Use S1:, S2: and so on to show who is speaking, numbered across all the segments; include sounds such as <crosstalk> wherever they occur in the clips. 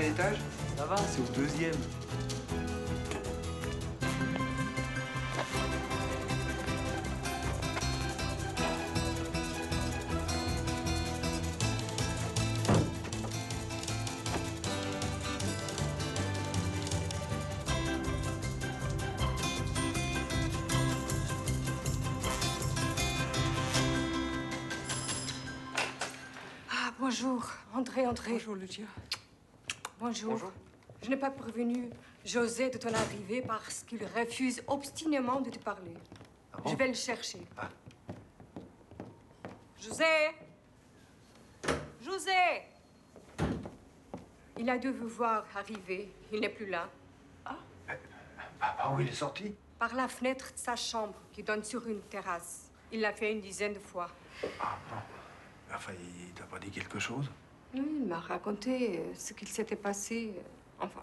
S1: quel étage
S2: Ça va, c'est au deuxième.
S3: Ah, bonjour. Entrez, entrez.
S2: Bonjour, Lucia.
S3: Bonjour.
S1: Bonjour.
S3: Je n'ai pas prévenu José de ton arrivée parce qu'il refuse obstinément de te parler.
S1: bon?
S3: Je vais le chercher.
S1: Ah.
S3: José José Il a dû vous voir arriver. Il n'est plus là.
S1: Ah, bah où il est sorti?
S3: Par la fenêtre de sa chambre qui donne sur une terrasse. Il l'a fait une dizaine de fois.
S1: Ah bon. Enfin, il t'a pas dit quelque chose?
S3: Oui, il m'a raconté euh, ce qu'il s'était passé. euh, Enfin,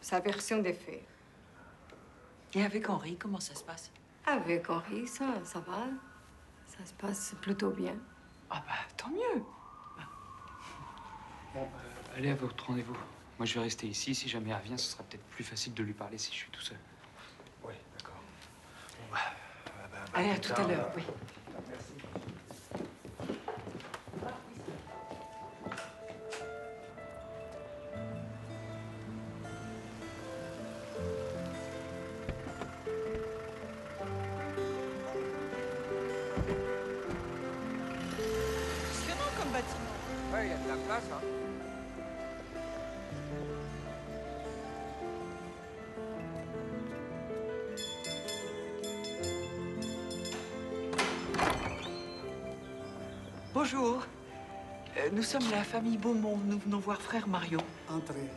S3: sa version des faits.
S4: Et avec Henri, comment ça se passe?
S3: Avec Henri, ça, ça va. Ça se passe plutôt bien.
S4: Ah bah, tant mieux.
S2: Bon, bah, allez à votre rendez-vous. Moi, je vais rester ici. Si jamais elle revient, ce sera peut-être plus facile de lui parler si je suis tout seul.
S1: Oui, d'accord. Bon, bah, bah, bah,
S4: Allez, à tout à l'heure,
S1: alors.
S4: oui. Bonjour. Euh, nous sommes la famille Beaumont. Nous venons voir frère Mario.
S5: Entrez.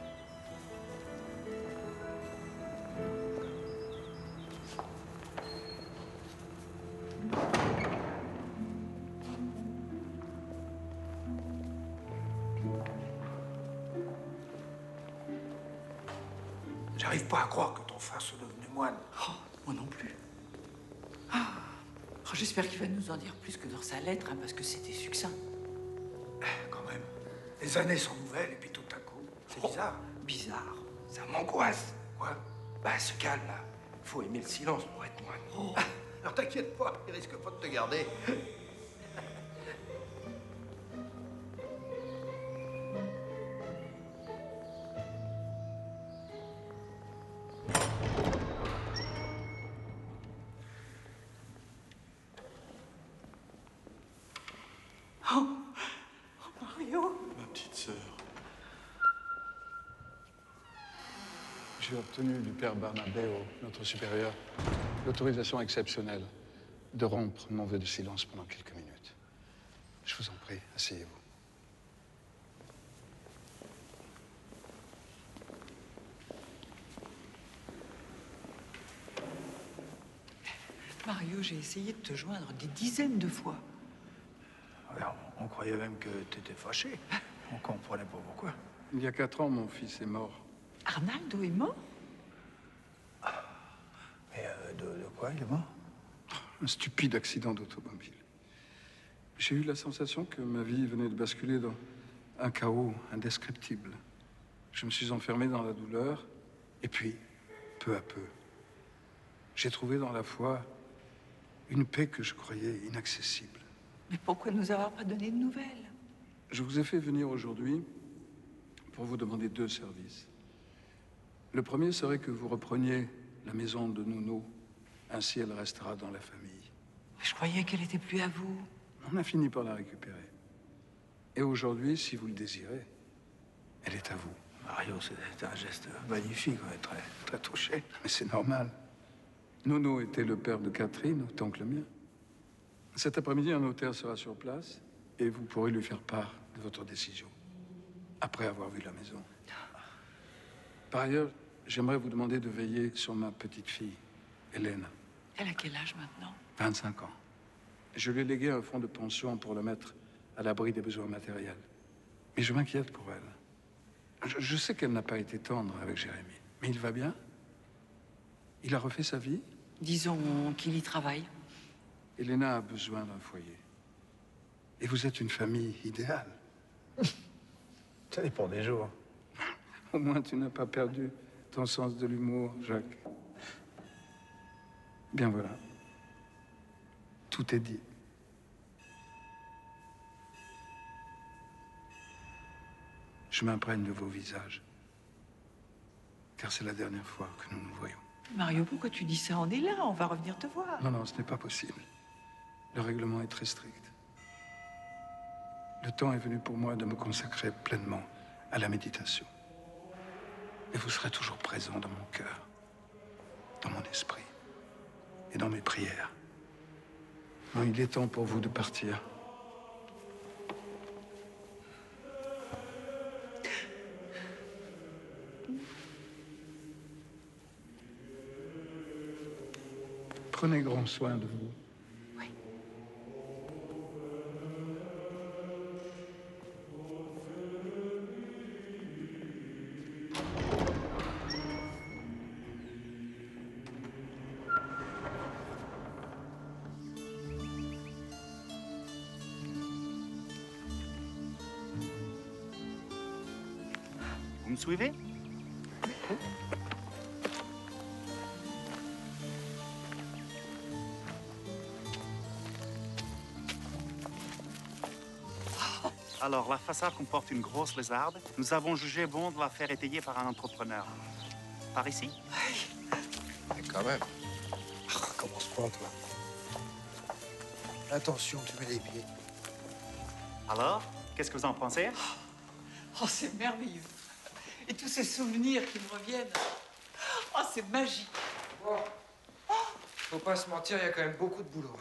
S1: J'arrive pas à croire que ton frère soit devenu moine.
S4: Oh, moi non plus. Ah. Oh, J'espère qu'il va nous en dire plus que dans sa lettre, hein, parce que c'était succinct.
S1: Eh, Quand même. Les années sont nouvelles et puis tout à coup, c'est bizarre.
S4: Bizarre.
S6: Ça m'angoisse.
S1: Quoi
S6: Bah, ce calme là. Faut aimer le silence pour être moine.
S4: Oh.
S1: Alors t'inquiète pas, il risque pas de te garder.
S7: Père Barnabéo, notre supérieur, l'autorisation exceptionnelle de rompre mon vœu de silence pendant quelques minutes. Je vous en prie, asseyez-vous.
S4: Mario, j'ai essayé de te joindre des dizaines de fois.
S1: Ouais, on, on croyait même que t'étais fâché. <laughs> On comprenait pas pourquoi.
S7: Il y a quatre ans, mon fils est mort.
S4: Arnaldo est mort
S1: Mais euh, de, de quoi il est mort
S7: Un stupide accident d'automobile. J'ai eu la sensation que ma vie venait de basculer dans un chaos indescriptible. Je me suis enfermé dans la douleur, et puis, peu à peu, j'ai trouvé dans la foi une paix que je croyais inaccessible.
S4: Mais pourquoi nous avoir pas donné de nouvelles?
S7: Je vous ai fait venir aujourd'hui pour vous demander deux services. Le premier serait que vous repreniez la maison de Nounou, ainsi elle restera dans la famille.
S4: Je croyais qu'elle était plus à vous.
S7: On a fini par la récupérer. Et aujourd'hui, si vous le désirez, elle est à vous.
S1: Mario, c'est un geste magnifique, très, très touché.
S7: Mais c'est normal. Nono était le père de Catherine, autant que le mien. Cet après-midi, un notaire sera sur place et vous pourrez lui faire part de votre décision, après avoir vu la maison. Par ailleurs, j'aimerais vous demander de veiller sur ma petite fille, Hélène,
S4: Elle a quel âge maintenant?
S7: 25 ans. Je lui ai légué un fonds de pension pour le mettre à l'abri des besoins matériels. Mais je m'inquiète pour elle. Je, je sais qu'elle n'a pas été tendre avec Jérémie. Mais il va bien? Il a refait sa vie?
S4: Disons qu'il y travaille.
S7: Elena a besoin d'un foyer. Et vous êtes une famille idéale.
S1: Ça dépend des jours.
S7: Au moins, tu n'as pas perdu ton sens de l'humour, Jacques. Bien voilà. Tout est dit. Je m'imprègne de vos visages. Car c'est la dernière fois que nous nous voyons.
S4: Mario, pourquoi tu dis ça? On est là, on va revenir te voir.
S7: Non, non, ce n'est pas possible. Le règlement est très strict. Le temps est venu pour moi de me consacrer pleinement à la méditation. Et vous serez toujours présent dans mon cœur, dans mon esprit et dans mes prières. Il est temps pour vous de partir. Prenez grand soin de vous.
S8: Alors, la façade comporte une grosse lézarde. Nous avons jugé bon de la faire étayer par un entrepreneur. Par ici.
S6: Mais quand même.
S1: Ah, commence pas, toi. Attention, tu mets les pieds.
S8: Alors, qu'est-ce que vous en pensez?
S4: Oh, c'est merveilleux. Et tous ces souvenirs qui me reviennent. Oh, c'est magique.
S6: Faut pas se mentir, il y a quand même beaucoup de boulot.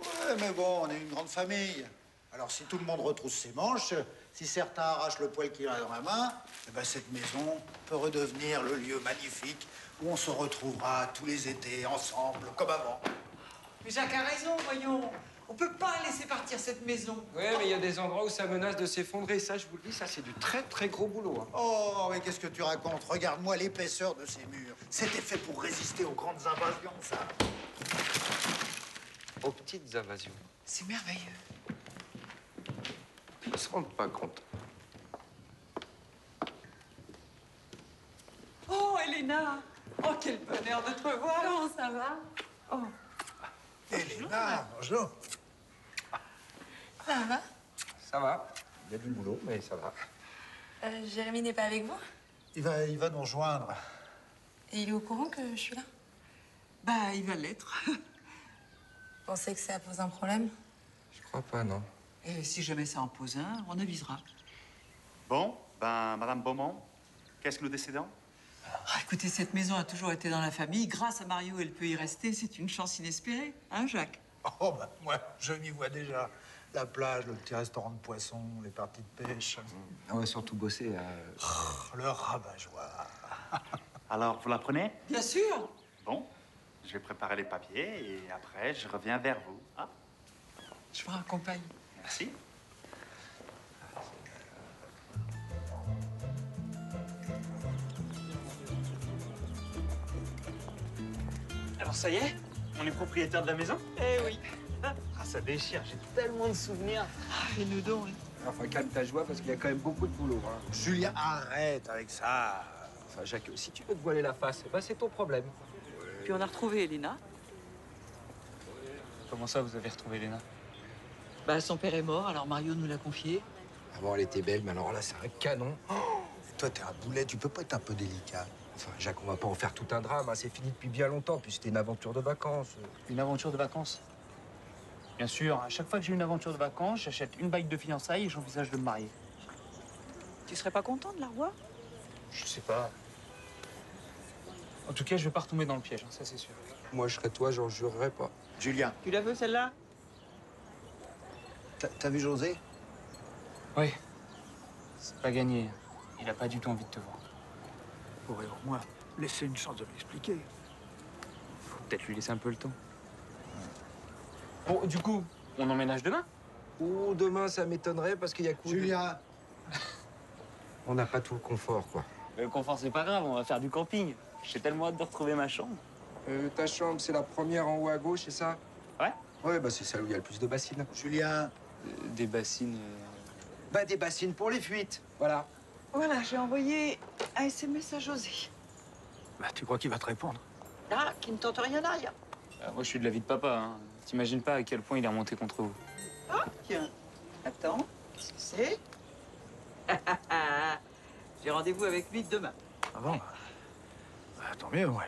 S5: Ouais, mais bon, on est une grande famille. Alors, si tout le monde retrousse ses manches, si certains arrachent le poil qu'il a dans la main, eh ben, cette maison peut redevenir le lieu magnifique où on se retrouvera tous les étés ensemble, comme avant.
S4: Mais Jacques a raison, voyons. On peut pas laisser partir cette maison.
S6: Ouais, mais il y a des endroits où ça menace de s'effondrer. Ça, je vous le dis, ça, c'est du très, très gros boulot. hein.
S5: Oh, mais qu'est-ce que tu racontes? Regarde-moi l'épaisseur de ces murs. C'était fait pour résister aux grandes invasions, ça.
S6: Aux petites invasions.
S4: C'est merveilleux.
S6: Ils se rendent pas compte.
S4: Oh, Elena Oh, quel bonheur de te revoir
S3: Comment ça va?
S4: Oh,
S5: Elena, bonjour.
S9: Ça va
S6: Ça va. Il y a du boulot, mais ça va.
S9: Euh, Jérémy n'est pas avec vous
S5: Il va, il va nous rejoindre.
S9: Et il est au courant que je suis là
S4: bah, il va l'être.
S9: Vous pensez que ça pose un problème
S6: Je crois pas, non.
S4: Et si jamais ça en pose un, on avisera.
S8: Bon, ben, Madame Beaumont, qu'est-ce que nous décidons
S4: Ah, écoutez, cette maison a toujours été dans la famille. Grâce à Mario, elle peut y rester. C'est une chance inespérée, hein, Jacques?
S5: Oh, bah, moi, je m'y vois déjà. La plage, le petit restaurant de poissons, les parties de pêche.
S6: On va surtout bosser à...
S5: Oh, le rabat-joie. <laughs>
S8: Alors, vous la prenez?
S4: Bien sûr
S8: Bon, je vais préparer les papiers et après, je reviens vers vous. Ah,
S4: Je vous raccompagne.
S8: merci.
S2: Alors ça y est On est propriétaire de la maison?
S4: Eh oui
S2: Ah, ça déchire, j'ai tellement de souvenirs.
S4: Ah, et nous donc hein.
S6: Enfin, calme ta joie, parce qu'il y a quand même beaucoup de boulot. Hein.
S5: Julien, arrête avec ça.
S6: Enfin, Jacques, si tu veux te voiler la face, bah, c'est ton problème.
S4: Puis on a retrouvé Elena.
S2: Comment ça, vous avez retrouvé Léna
S4: Bah, son père est mort, alors Mario nous l'a confié.
S6: Avant, elle était belle, mais alors là, c'est un canon.
S5: Toi, t'es un boulet, tu peux pas être un peu délicat.
S6: Enfin, Jacques, on va pas en faire tout un drame. hein. C'est fini depuis bien longtemps, puis c'était une aventure de vacances.
S2: Une aventure de vacances? Bien sûr, à chaque fois que j'ai une aventure de vacances, j'achète une bague de fiançailles et j'envisage de me marier.
S4: Tu serais pas content de la revoir
S2: Je sais pas. En tout cas, je vais pas retomber dans le piège, hein, ça c'est sûr.
S6: Moi, je serais toi, j'en jurerais pas.
S5: Julien,
S4: Tu la veux, celle-là?
S5: T'as t'as vu José?
S2: Oui. C'est pas gagné. Il a pas du tout envie de te voir.
S1: Pourrait au moins laisser une chance de m'expliquer.
S2: Faut peut-être lui laisser un peu le temps. Bon, du coup, on emménage demain
S6: Ou Oh, demain, ça m'étonnerait, parce qu'il y a coup.
S5: Julien, <laughs>
S6: On n'a pas tout le confort, quoi.
S2: Le confort, c'est pas grave, on va faire du camping. J'ai tellement hâte de retrouver ma chambre.
S6: Euh, ta chambre, c'est la première en haut à gauche, c'est ça?
S2: Ouais.
S6: Ouais, bah c'est celle où il y a le plus de bassines.
S5: Julien,
S2: Des bassines. euh,
S6: Bah des bassines pour les fuites, voilà.
S4: Voilà, j'ai envoyé un SMS à José.
S1: Bah, tu crois qu'il va te répondre?
S4: Là, qui ne tente rien à rien.
S2: euh, moi, je suis de l'avis de papa. Hein. T'imagines pas à quel point il est remonté contre vous.
S4: Ah, tiens. Attends, qu'est-ce que c'est? <laughs> J'ai rendez-vous avec lui demain.
S1: Ah bon? Bah, Tant mieux, ouais.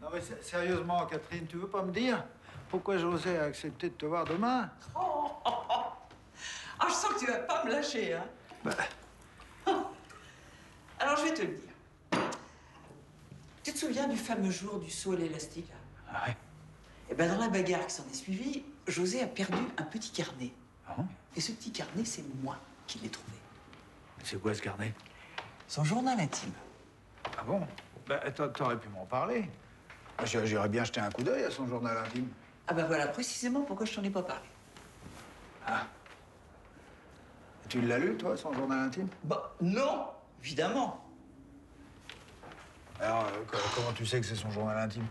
S5: non mais sé- sérieusement, Catherine, tu veux pas me dire pourquoi José a accepté de te voir demain?
S4: Ah, <laughs> je sens que tu vas pas me lâcher, hein
S1: Bah. <laughs>
S4: Alors, je vais te le dire. Tu te souviens du fameux jour du saut à l'élastique, là
S1: Ah ouais
S4: Eh ben, dans la bagarre qui s'en est suivie, José a perdu un petit carnet.
S1: Ah
S4: Et ce petit carnet, c'est moi qui l'ai trouvé.
S1: C'est quoi ce carnet?
S4: Son journal intime.
S1: Ah bon? Bah, t'a- t'aurais pu m'en parler. J'irais j'irais bien jeter un coup d'œil à son journal intime.
S4: Ah ben voilà, précisément pourquoi je t'en ai pas parlé.
S1: Tu l'as lu, toi, son journal intime?
S4: Bah, non, évidemment.
S1: Alors, euh, co- comment tu sais que c'est son journal intime?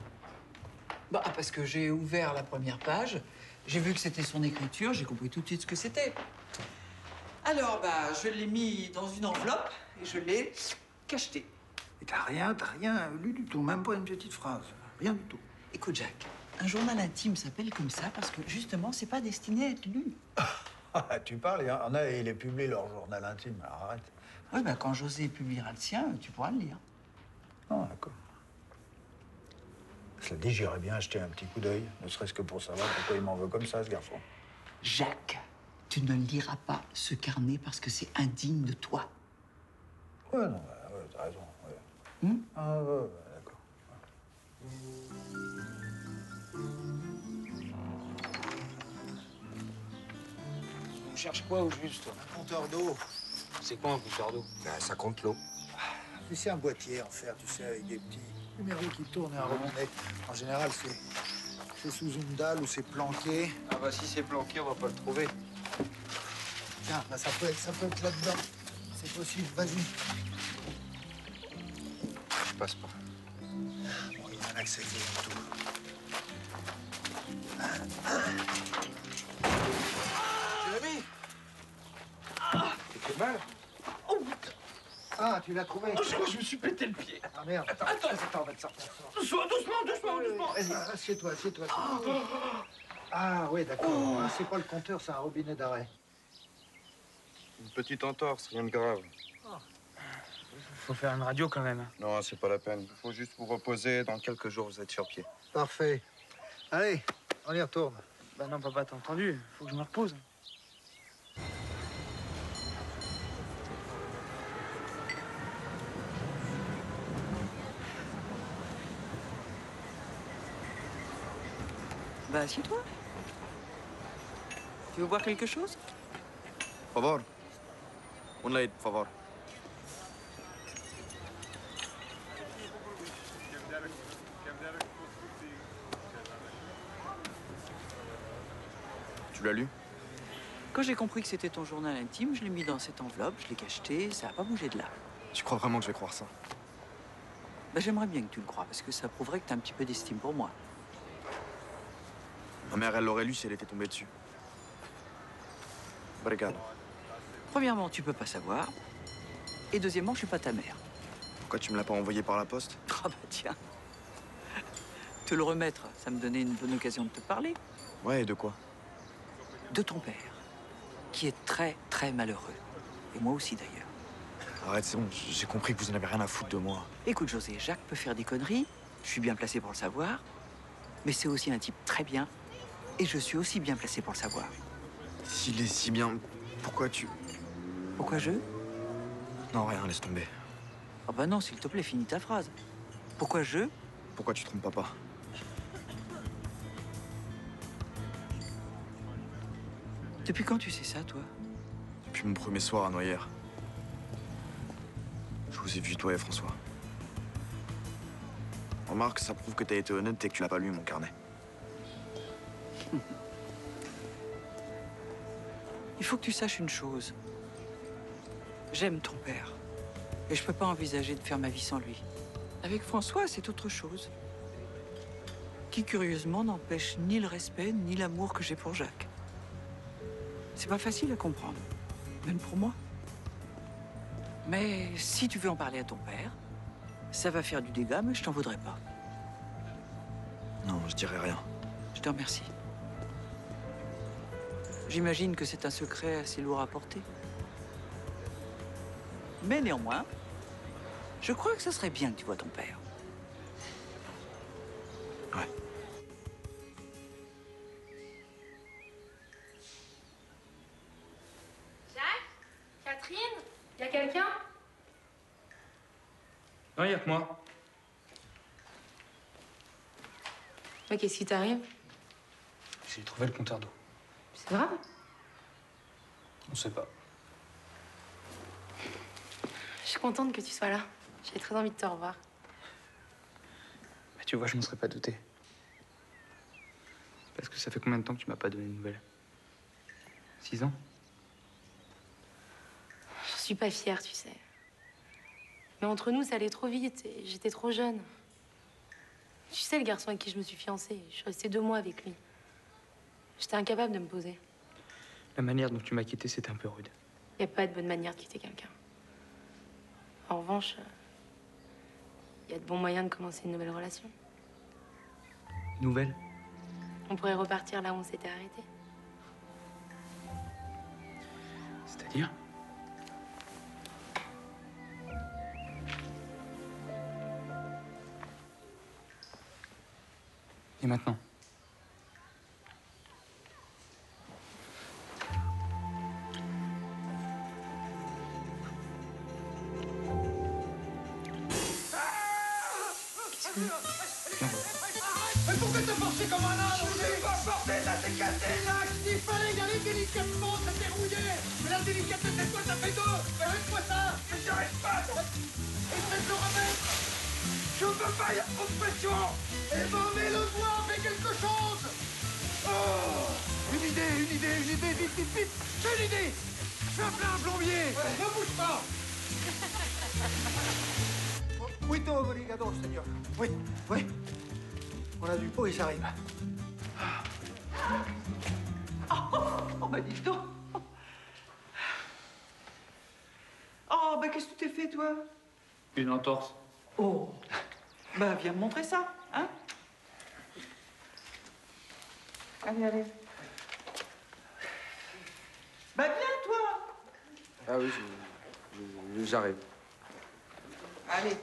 S4: Bah, parce que j'ai ouvert la première page, j'ai vu que c'était son écriture, j'ai compris tout de suite ce que c'était. Alors, bah, je l'ai mis dans une enveloppe et je l'ai cacheté.
S1: Et t'as rien, t'as rien lu du tout, même pas une petite phrase. Rien du tout.
S4: Écoute, Jacques, un journal intime s'appelle comme ça parce que justement, c'est pas destiné à être lu.
S1: Ah, tu parles, il y en a, il est publié leur journal intime, alors arrête.
S4: Oui, bah, quand José publiera le sien, tu pourras le lire.
S1: Non, d'accord. Cela dit, j'irais bien acheter un petit coup d'œil, ne serait-ce que pour savoir pourquoi il m'en veut comme ça, ce garçon.
S4: Jacques, tu ne liras pas ce carnet parce que c'est indigne de toi.
S1: Ouais, non, bah, ouais, t'as raison. ouais.
S4: Hmm?
S1: Ah, ouais, ouais, d'accord.
S2: Cherche quoi au juste?
S5: Un compteur d'eau.
S2: C'est quoi un compteur d'eau?
S6: Bah, ça compte l'eau.
S5: C'est un boîtier en fer, tu sais, avec des petits numéros qui tournent et un robinet. En général, c'est c'est sous une dalle ou c'est planqué.
S6: Ah bah si c'est planqué, on va pas le trouver.
S5: Tiens, bah, ça, peut être, ça peut être là-dedans. C'est possible, vas-y.
S6: Je passe pas.
S5: Bon, il y a un accès et tout.
S6: Jérémy T'es fait mal
S5: Ah, tu l'as trouvé
S2: je crois que je me suis pété le pied.
S5: Ah merde. Attends, attends, on va te sortir.
S2: Doucement, doucement, doucement, doucement.
S5: Vas-y, assieds-toi, assieds-toi. assieds-toi. Ah oui, d'accord. Ah, c'est pas le compteur, c'est un robinet d'arrêt?
S10: Une petite entorse, rien de grave.
S2: Faut faire une radio quand même.
S10: Non, c'est pas la peine. Il faut juste vous reposer. Dans quelques jours, vous êtes sur pied.
S5: Parfait. Allez, on y retourne.
S2: Bah non, papa, t'as entendu. Faut que je me repose.
S4: Bah, assieds-toi. Tu veux boire quelque chose?
S10: Por favor. Un light, por favor. Tu l'as lu?
S4: Quand j'ai compris que c'était ton journal intime, je l'ai mis dans cette enveloppe, je l'ai cacheté, ça n'a pas bougé de là.
S10: Tu crois vraiment que je vais croire ça?
S4: Bah, j'aimerais bien que tu le crois, parce que ça prouverait que tu as un petit peu d'estime pour moi.
S10: Ma mère, elle l'aurait lu si elle était tombée dessus. Regarde.
S4: Premièrement, tu peux pas savoir. Et deuxièmement, je suis pas ta mère.
S10: Pourquoi tu me l'as pas envoyé par la poste? <laughs>
S4: Ah bah tiens. Te le remettre, ça me donnait une bonne occasion de te parler.
S10: Ouais, et de quoi?
S4: De ton père, qui est très, très malheureux. Et moi aussi d'ailleurs.
S10: Arrête, c'est bon, j'ai compris que vous en avez rien à foutre de moi.
S4: Écoute, José, Jacques peut faire des conneries. Je suis bien placé pour le savoir. Mais c'est aussi un type très bien. Et je suis aussi bien placé pour le savoir.
S10: S'il est si bien, pourquoi tu...
S4: Pourquoi je?
S10: Non, rien, laisse tomber.
S4: Ah bah non, s'il te plaît, finis ta phrase. Pourquoi je?
S10: Pourquoi tu trompes papa?
S4: Depuis quand tu sais ça, toi?
S10: Depuis mon premier soir à Noyères. Je vous ai vu, toi et François. Remarque, ça prouve que t'as été honnête et que tu l'as pas lu, mon carnet.
S4: Il faut que tu saches une chose. J'aime ton père. Et je peux pas envisager de faire ma vie sans lui. Avec François, c'est autre chose. Qui, curieusement, n'empêche ni le respect ni l'amour que j'ai pour Jacques. C'est pas facile à comprendre, même pour moi. Mais si tu veux en parler à ton père, ça va faire du dégât, mais je t'en voudrais pas.
S6: Non, je dirais rien.
S4: Je te remercie. J'imagine que c'est un secret assez lourd à porter. Mais néanmoins, je crois que ce serait bien que tu vois ton père.
S6: Ouais.
S3: Jacques? Catherine? Y a quelqu'un?
S2: Non, il y a que moi.
S9: Mais qu'est-ce qui t'arrive?
S2: J'ai trouvé le compteur d'eau.
S9: C'est grave
S2: On sait pas.
S9: Je suis contente que tu sois là. J'ai très envie de te revoir.
S2: Mais tu vois, je m'en serais pas douté. Parce que ça fait combien de temps que tu m'as pas donné de nouvelles? Six ans?
S9: J'en suis pas fière, tu sais. Mais entre nous, ça allait trop vite et j'étais trop jeune. Tu sais, le garçon avec qui je me suis fiancée, je suis restée deux mois avec lui. J'étais incapable de me poser.
S2: La manière dont tu m'as quitté, c'était un peu rude.
S9: Il a pas de bonne manière de quitter quelqu'un. En revanche, il y a de bons moyens de commencer une nouvelle relation.
S2: Nouvelle?
S9: On pourrait repartir là où on s'était arrêté.
S2: C'est-à-dire? Et maintenant?
S5: Délicatesse, quoi Ça fait deux Mais Arrête-moi ça Mais j'y arrive pas Essaie de le remettre Je peux pas, y a trop de pression Eh ben, mets le doigt, fais quelque chose Oh Une idée, une idée, une idée, vite, vite, vite J'ai une idée Je vais appeler un plombier Ne bouge pas Muito obrigado, señor. Oui, oui. On a du pot, ils arrivent.
S4: Oh, bah dis donc Oh, bah qu'est-ce que tu t'es fait, toi?
S2: Une entorse.
S4: Oh Bah, viens me montrer ça, hein? Allez, allez. Bah, viens, toi
S6: Ah oui, j'arrive.
S4: Allez.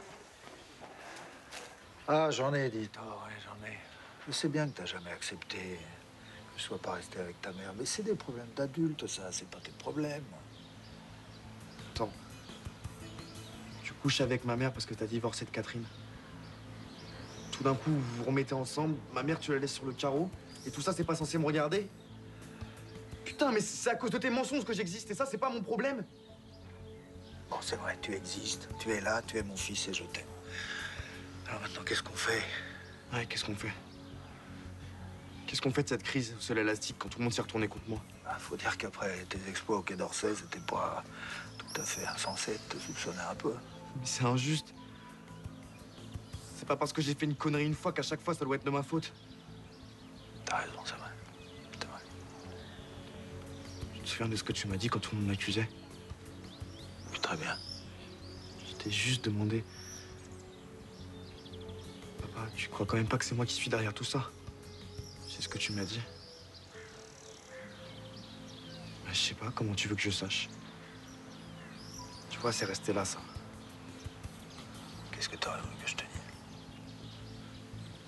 S5: Ah, j'en ai dit, toi, ouais, j'en ai. Je sais bien que t'as jamais accepté que je sois pas resté avec ta mère, mais c'est des problèmes d'adultes, ça, c'est pas tes problèmes.
S11: Couches avec ma mère parce que t'as divorcé de Catherine. Tout d'un coup, vous vous remettez ensemble, ma mère, tu la laisses sur le carreau, et tout ça, c'est pas censé me regarder Putain, mais c'est à cause de tes mensonges que j'existe, et ça, c'est pas mon problème
S5: Bon, c'est vrai, tu existes, tu es là, tu es mon fils et je t'aime. Alors maintenant, qu'est-ce qu'on fait?
S11: Ouais, qu'est-ce qu'on fait? Qu'est-ce qu'on fait de cette crise sol élastique quand tout le monde s'est retourné contre moi?
S5: Bah, faut dire qu'après tes exploits au Quai d'Orsay, c'était pas tout à fait insensé de te soupçonner un peu.
S11: Mais c'est injuste. C'est pas parce que j'ai fait une connerie une fois qu'à chaque fois ça doit être de ma faute.
S5: T'as raison, c'est vrai. C'est vrai.
S11: Tu te souviens de ce que tu m'as dit quand tout le monde m'accusait?
S5: Très bien.
S11: Je t'ai juste demandé. Papa, tu crois quand même pas que c'est moi qui suis derrière tout ça? C'est ce que tu m'as dit. Bah, je sais pas comment tu veux que je sache? Tu vois, c'est resté là, ça.
S5: Que t'aurais voulu que je te dise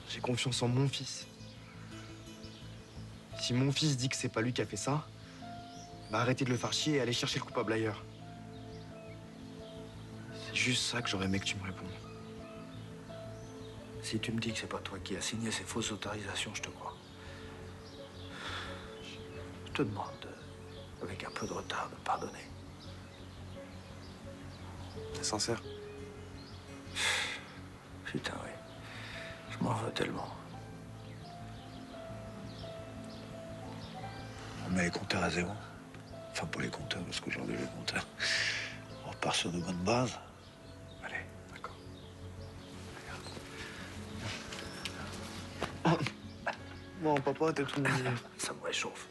S11: J'ai confiance en mon fils. Si mon fils dit que c'est pas lui qui a fait ça, bah arrêtez de le faire chier et allez chercher le coupable ailleurs. C'est juste ça que j'aurais aimé que tu me répondes.
S5: Si tu me dis que c'est pas toi qui as signé ces fausses autorisations, je te crois. Je te demande, avec un peu de retard, de pardonner.
S11: T'es sincère
S5: Putain, oui. Je m'en veux tellement. met les compteurs à zéro. Enfin, pas les compteurs, parce qu'aujourd'hui, les compteurs, on repart sur de bonnes bases.
S6: Allez, d'accord.
S11: Bon, papa, t'es tout <laughs> mignon.
S5: Ça me réchauffe.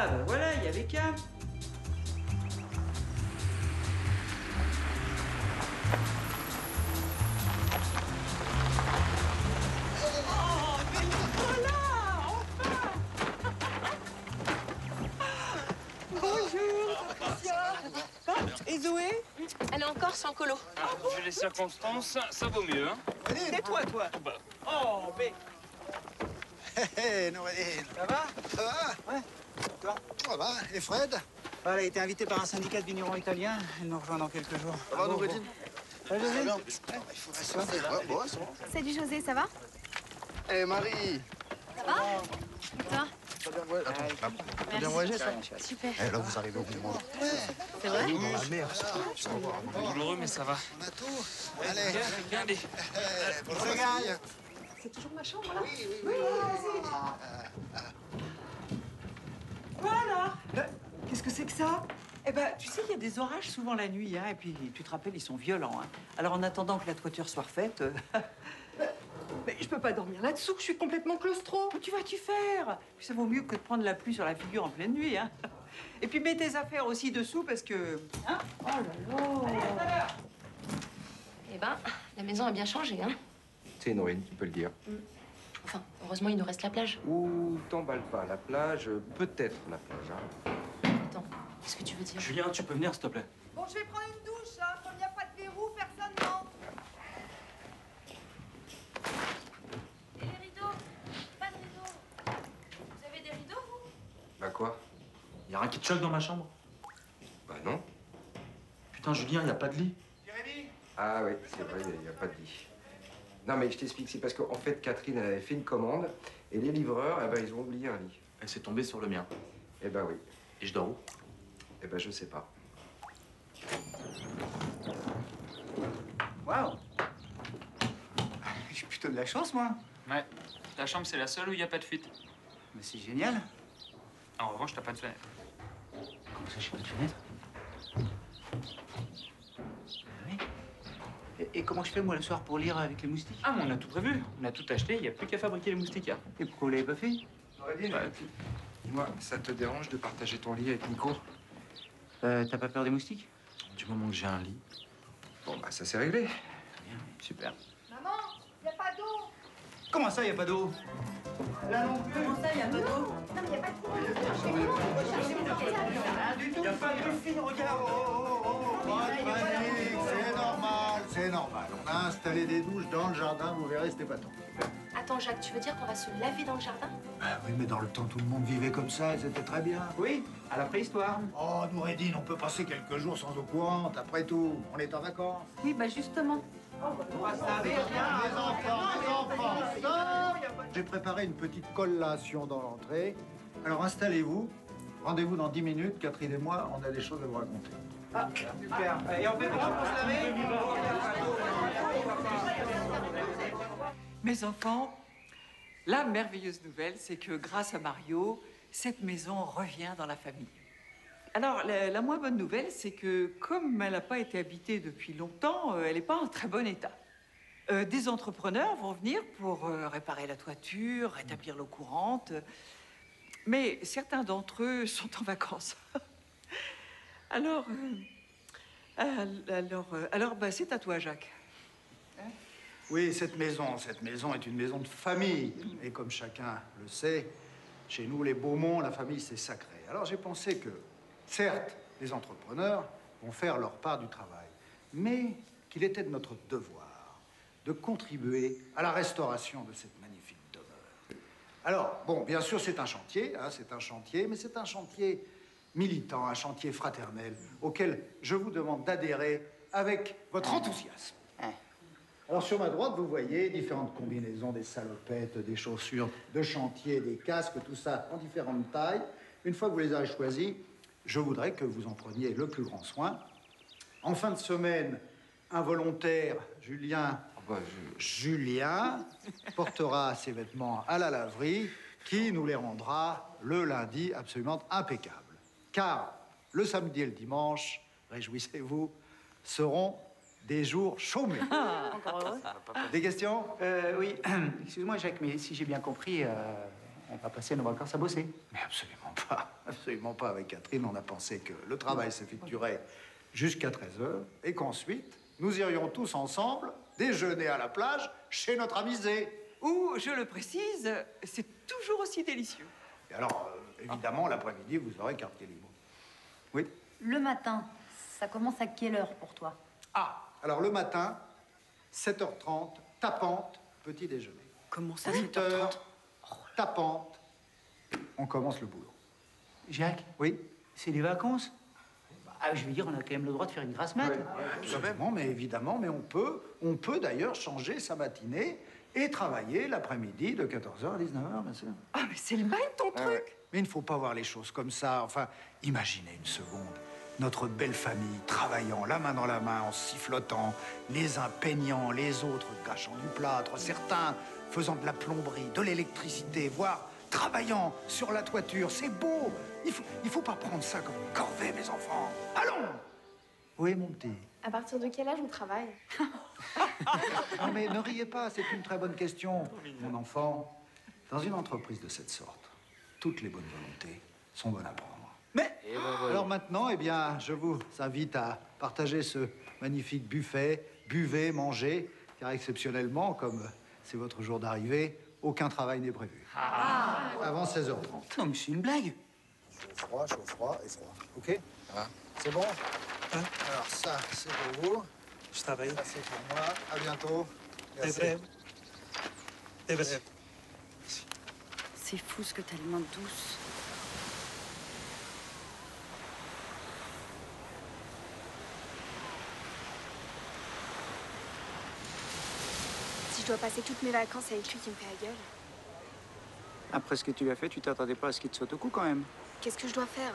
S6: Ah,
S4: ben voilà, il y avait qu'un. Et Zoé?
S9: Elle est encore sans colo.
S2: Vu les circonstances, ça vaut mieux. Hein
S4: Tais-toi, toi. Oh, mais...
S5: Hé, hé, Noureddin.
S12: Ça va?
S5: Ça va?
S12: Ouais.
S5: Ça va. Et Fred
S12: Elle a été invitée par un syndicat de vignerons italiens. Elle nous rejoint dans quelques jours.
S5: Ça va, Noureddin
S12: Ça va, José
S5: Il faudrait se faire. Ouais, c'est.
S13: Salut José, ça va?
S5: Eh, Marie
S13: Ça va? Et toi?
S5: Bien voyagé Attends, bien
S13: Merci.
S5: voyagé, ça
S13: Super.
S5: Eh, là, vous arrivez au bout du monde.
S13: C'est vrai?
S5: Dans la mer, ça.
S2: Douloureux, mais ça va.
S5: On a tout. Allez.
S2: Bien, regardez.
S5: Eh, bonjour.
S3: C'est toujours ma chambre, là?
S5: Oui, oui, oui.
S4: Voilà Ben, Qu'est-ce que c'est que ça? Eh ben, tu sais, il y a des orages souvent la nuit, hein, et puis tu te rappelles, ils sont violents. Hein. Alors, en attendant que la toiture soit refaite, euh, <laughs>
S3: Mais je peux pas dormir là-dessous, je suis complètement claustro.
S4: tu vas-tu faire? Puis ça vaut mieux que de prendre la pluie sur la figure en pleine nuit. Hein. <laughs> Et puis mets tes affaires aussi dessous parce que. Hein? Oh là là
S9: Eh ben, la maison a bien changé, hein.
S6: C'est Norine, tu peux le dire.
S9: Enfin, heureusement, il nous reste la plage.
S6: Ouh, t'emballes pas. La plage, peut-être la plage. Hein.
S9: Attends, qu'est-ce que tu veux dire?
S2: Julien, tu peux venir, s'il te plaît
S14: Bon, je vais prendre une douche, hein. Comme il n'y a pas de verrou, personne n'entre.
S9: Et les rideaux? Pas de rideaux. Vous avez des rideaux, vous?
S6: Bah quoi?
S2: Y a rien qui te choque dans ma chambre?
S6: Bah non.
S2: Putain, Julien, y a pas de lit.
S6: Ah oui, c'est vrai, il n'y a, pas de lit. Non, mais je t'explique, c'est parce qu'en fait, Catherine, elle avait fait une commande, et les livreurs, eh ben, ils ont oublié un lit.
S2: Elle s'est tombée sur le mien.
S6: Eh ben oui.
S2: Et je dors où?
S6: Eh ben, je sais pas.
S12: Waouh J'ai plutôt de la chance, moi.
S2: Ouais. Ta chambre, c'est la seule où il n'y a pas de fuite.
S12: Mais c'est génial.
S2: En revanche, t'as pas de fenêtre.
S12: Comment ça, j'ai pas de fenêtre? Et, et comment je fais, moi, le soir, pour lire avec les moustiques?
S2: Ah, mais on a tout prévu. On a tout acheté, il n'y a plus qu'à fabriquer les moustiquaires.
S12: Et pourquoi vous l'avez pas fait?
S2: Bah,
S6: Dis-moi, ça te dérange de partager ton lit avec Nico?
S12: Euh, T'as pas peur des moustiques?
S2: Du moment que j'ai un lit.
S6: Bon, bah, ça s'est réglé.
S12: Super.
S14: Maman, il n'y a pas d'eau.
S12: Comment ça, y a pas d'eau? Là non plus.
S14: Comment ça, il n'y a pas d'eau? Non, mais il n'y a pas de
S12: Y a pas de fille, regarde.
S5: Pas de panique, c'est normal, c'est normal. On a installé des douches dans le jardin, vous verrez, c'était pas tant.
S9: Attends, Jacques, tu veux dire qu'on va se laver dans le jardin?
S5: Ah oui, mais dans le temps, tout le monde vivait comme ça et c'était très bien.
S12: Oui, à la préhistoire.
S5: Oh, Noureddin, on peut passer quelques jours sans eau courante. Après tout, on est en vacances.
S14: Oui, bah justement.
S12: On va se laver, regarde
S5: Les enfants, les enfants, J'ai préparé une petite collation dans l'entrée. Alors installez-vous. Rendez-vous dans 10 minutes. Catherine et moi, on a des choses à vous raconter.
S12: Ah, super. Et on fait pour
S4: Mes enfants, la merveilleuse nouvelle, c'est que grâce à Mario, cette maison revient dans la famille. Alors, la, la moins bonne nouvelle, c'est que comme elle n'a pas été habitée depuis longtemps, euh, elle n'est pas en très bon état. Euh, des entrepreneurs vont venir pour euh, réparer la toiture, rétablir l'eau courante. Mais certains d'entre eux sont en vacances. <laughs> alors, euh, al- alors, euh, alors bah, c'est à toi, Jacques.
S5: Oui, cette maison, cette maison est une maison de famille. Et comme chacun le sait, chez nous, les Beaumont, la famille, c'est sacré. Alors j'ai pensé que, certes, les entrepreneurs vont faire leur part du travail, mais qu'il était de notre devoir de contribuer à la restauration de cette magnifique demeure. Alors, bon, bien sûr, c'est un chantier, hein, c'est un chantier, mais c'est un chantier militant, un chantier fraternel, auquel je vous demande d'adhérer avec votre enthousiasme. Alors sur ma droite, vous voyez différentes combinaisons, des salopettes, des chaussures de chantier, des casques, tout ça en différentes tailles. Une fois que vous les avez choisis, je voudrais que vous en preniez le plus grand soin. En fin de semaine, un volontaire, Julien, Julien, portera ses vêtements à la laverie, qui nous les rendra le lundi absolument impeccables. Car le samedi et le dimanche, réjouissez-vous, seront des jours chômés.
S12: Encore heureux
S5: Des questions?
S12: Euh, Oui, <clears throat> excuse-moi Jacques, mais si j'ai bien compris, euh, on va passer nos vacances à bosser.
S5: Mais absolument pas. <laughs> Absolument pas. Avec Catherine, on a pensé que le travail s'effectuerait jusqu'à 13h et qu'ensuite, nous irions tous ensemble déjeuner à la plage chez notre ami Zé.
S4: Ou, je le précise, c'est toujours aussi délicieux.
S5: Et alors, euh, évidemment, l'après-midi, vous aurez quartier libre. Oui
S15: Le matin, ça commence à quelle heure pour toi?
S5: Ah, alors le matin, 7h30, tapante, petit déjeuner.
S4: Comment ça,
S5: 8h, tapante, on commence le boulot.
S12: Jacques?
S5: Oui
S12: C'est les vacances? Ah, Je veux dire, on a quand même le droit de faire une grasse mat.
S5: Absolument, mais évidemment, mais on peut, on peut d'ailleurs changer sa matinée et travailler l'après-midi de 14h à 19h, bien sûr.
S4: Ah, mais c'est le mal ton truc
S5: Mais il ne faut pas voir les choses comme ça. Enfin, imaginez une seconde. Notre belle famille travaillant la main dans la main, en sifflotant, les uns peignant, les autres cachant du plâtre, certains faisant de la plomberie, de l'électricité, voire travaillant sur la toiture. C'est beau. Il faut, il faut pas prendre ça comme une corvée, mes enfants. Allons Oui, mon petit?
S13: À partir de quel âge on travaille? <laughs>
S5: Non, mais ne riez pas, c'est une très bonne question. Mon enfant, dans une entreprise de cette sorte, toutes les bonnes volontés sont bonnes à prendre. Mais alors maintenant, eh bien, je vous invite à partager ce magnifique buffet. Buvez, mangez, car exceptionnellement, comme c'est votre jour d'arrivée, aucun travail n'est prévu. Avant 16h30.
S12: Non, mais c'est une blague.
S5: Chaud, froid, chaud, froid et froid. OK C'est bon Alors ça, c'est pour vous.
S16: Je travaille.
S5: Ça, c'est pour moi. À bientôt.
S16: T'es
S5: Merci.
S16: brève.
S15: C'est fou ce que t'as les mains douces.
S13: Si je dois passer toutes mes vacances avec lui qui me fait la gueule,
S12: Après ce que tu lui as fait, tu t'attendais pas à ce qu'il te saute au cou quand même.
S13: qu'est-ce que je dois faire?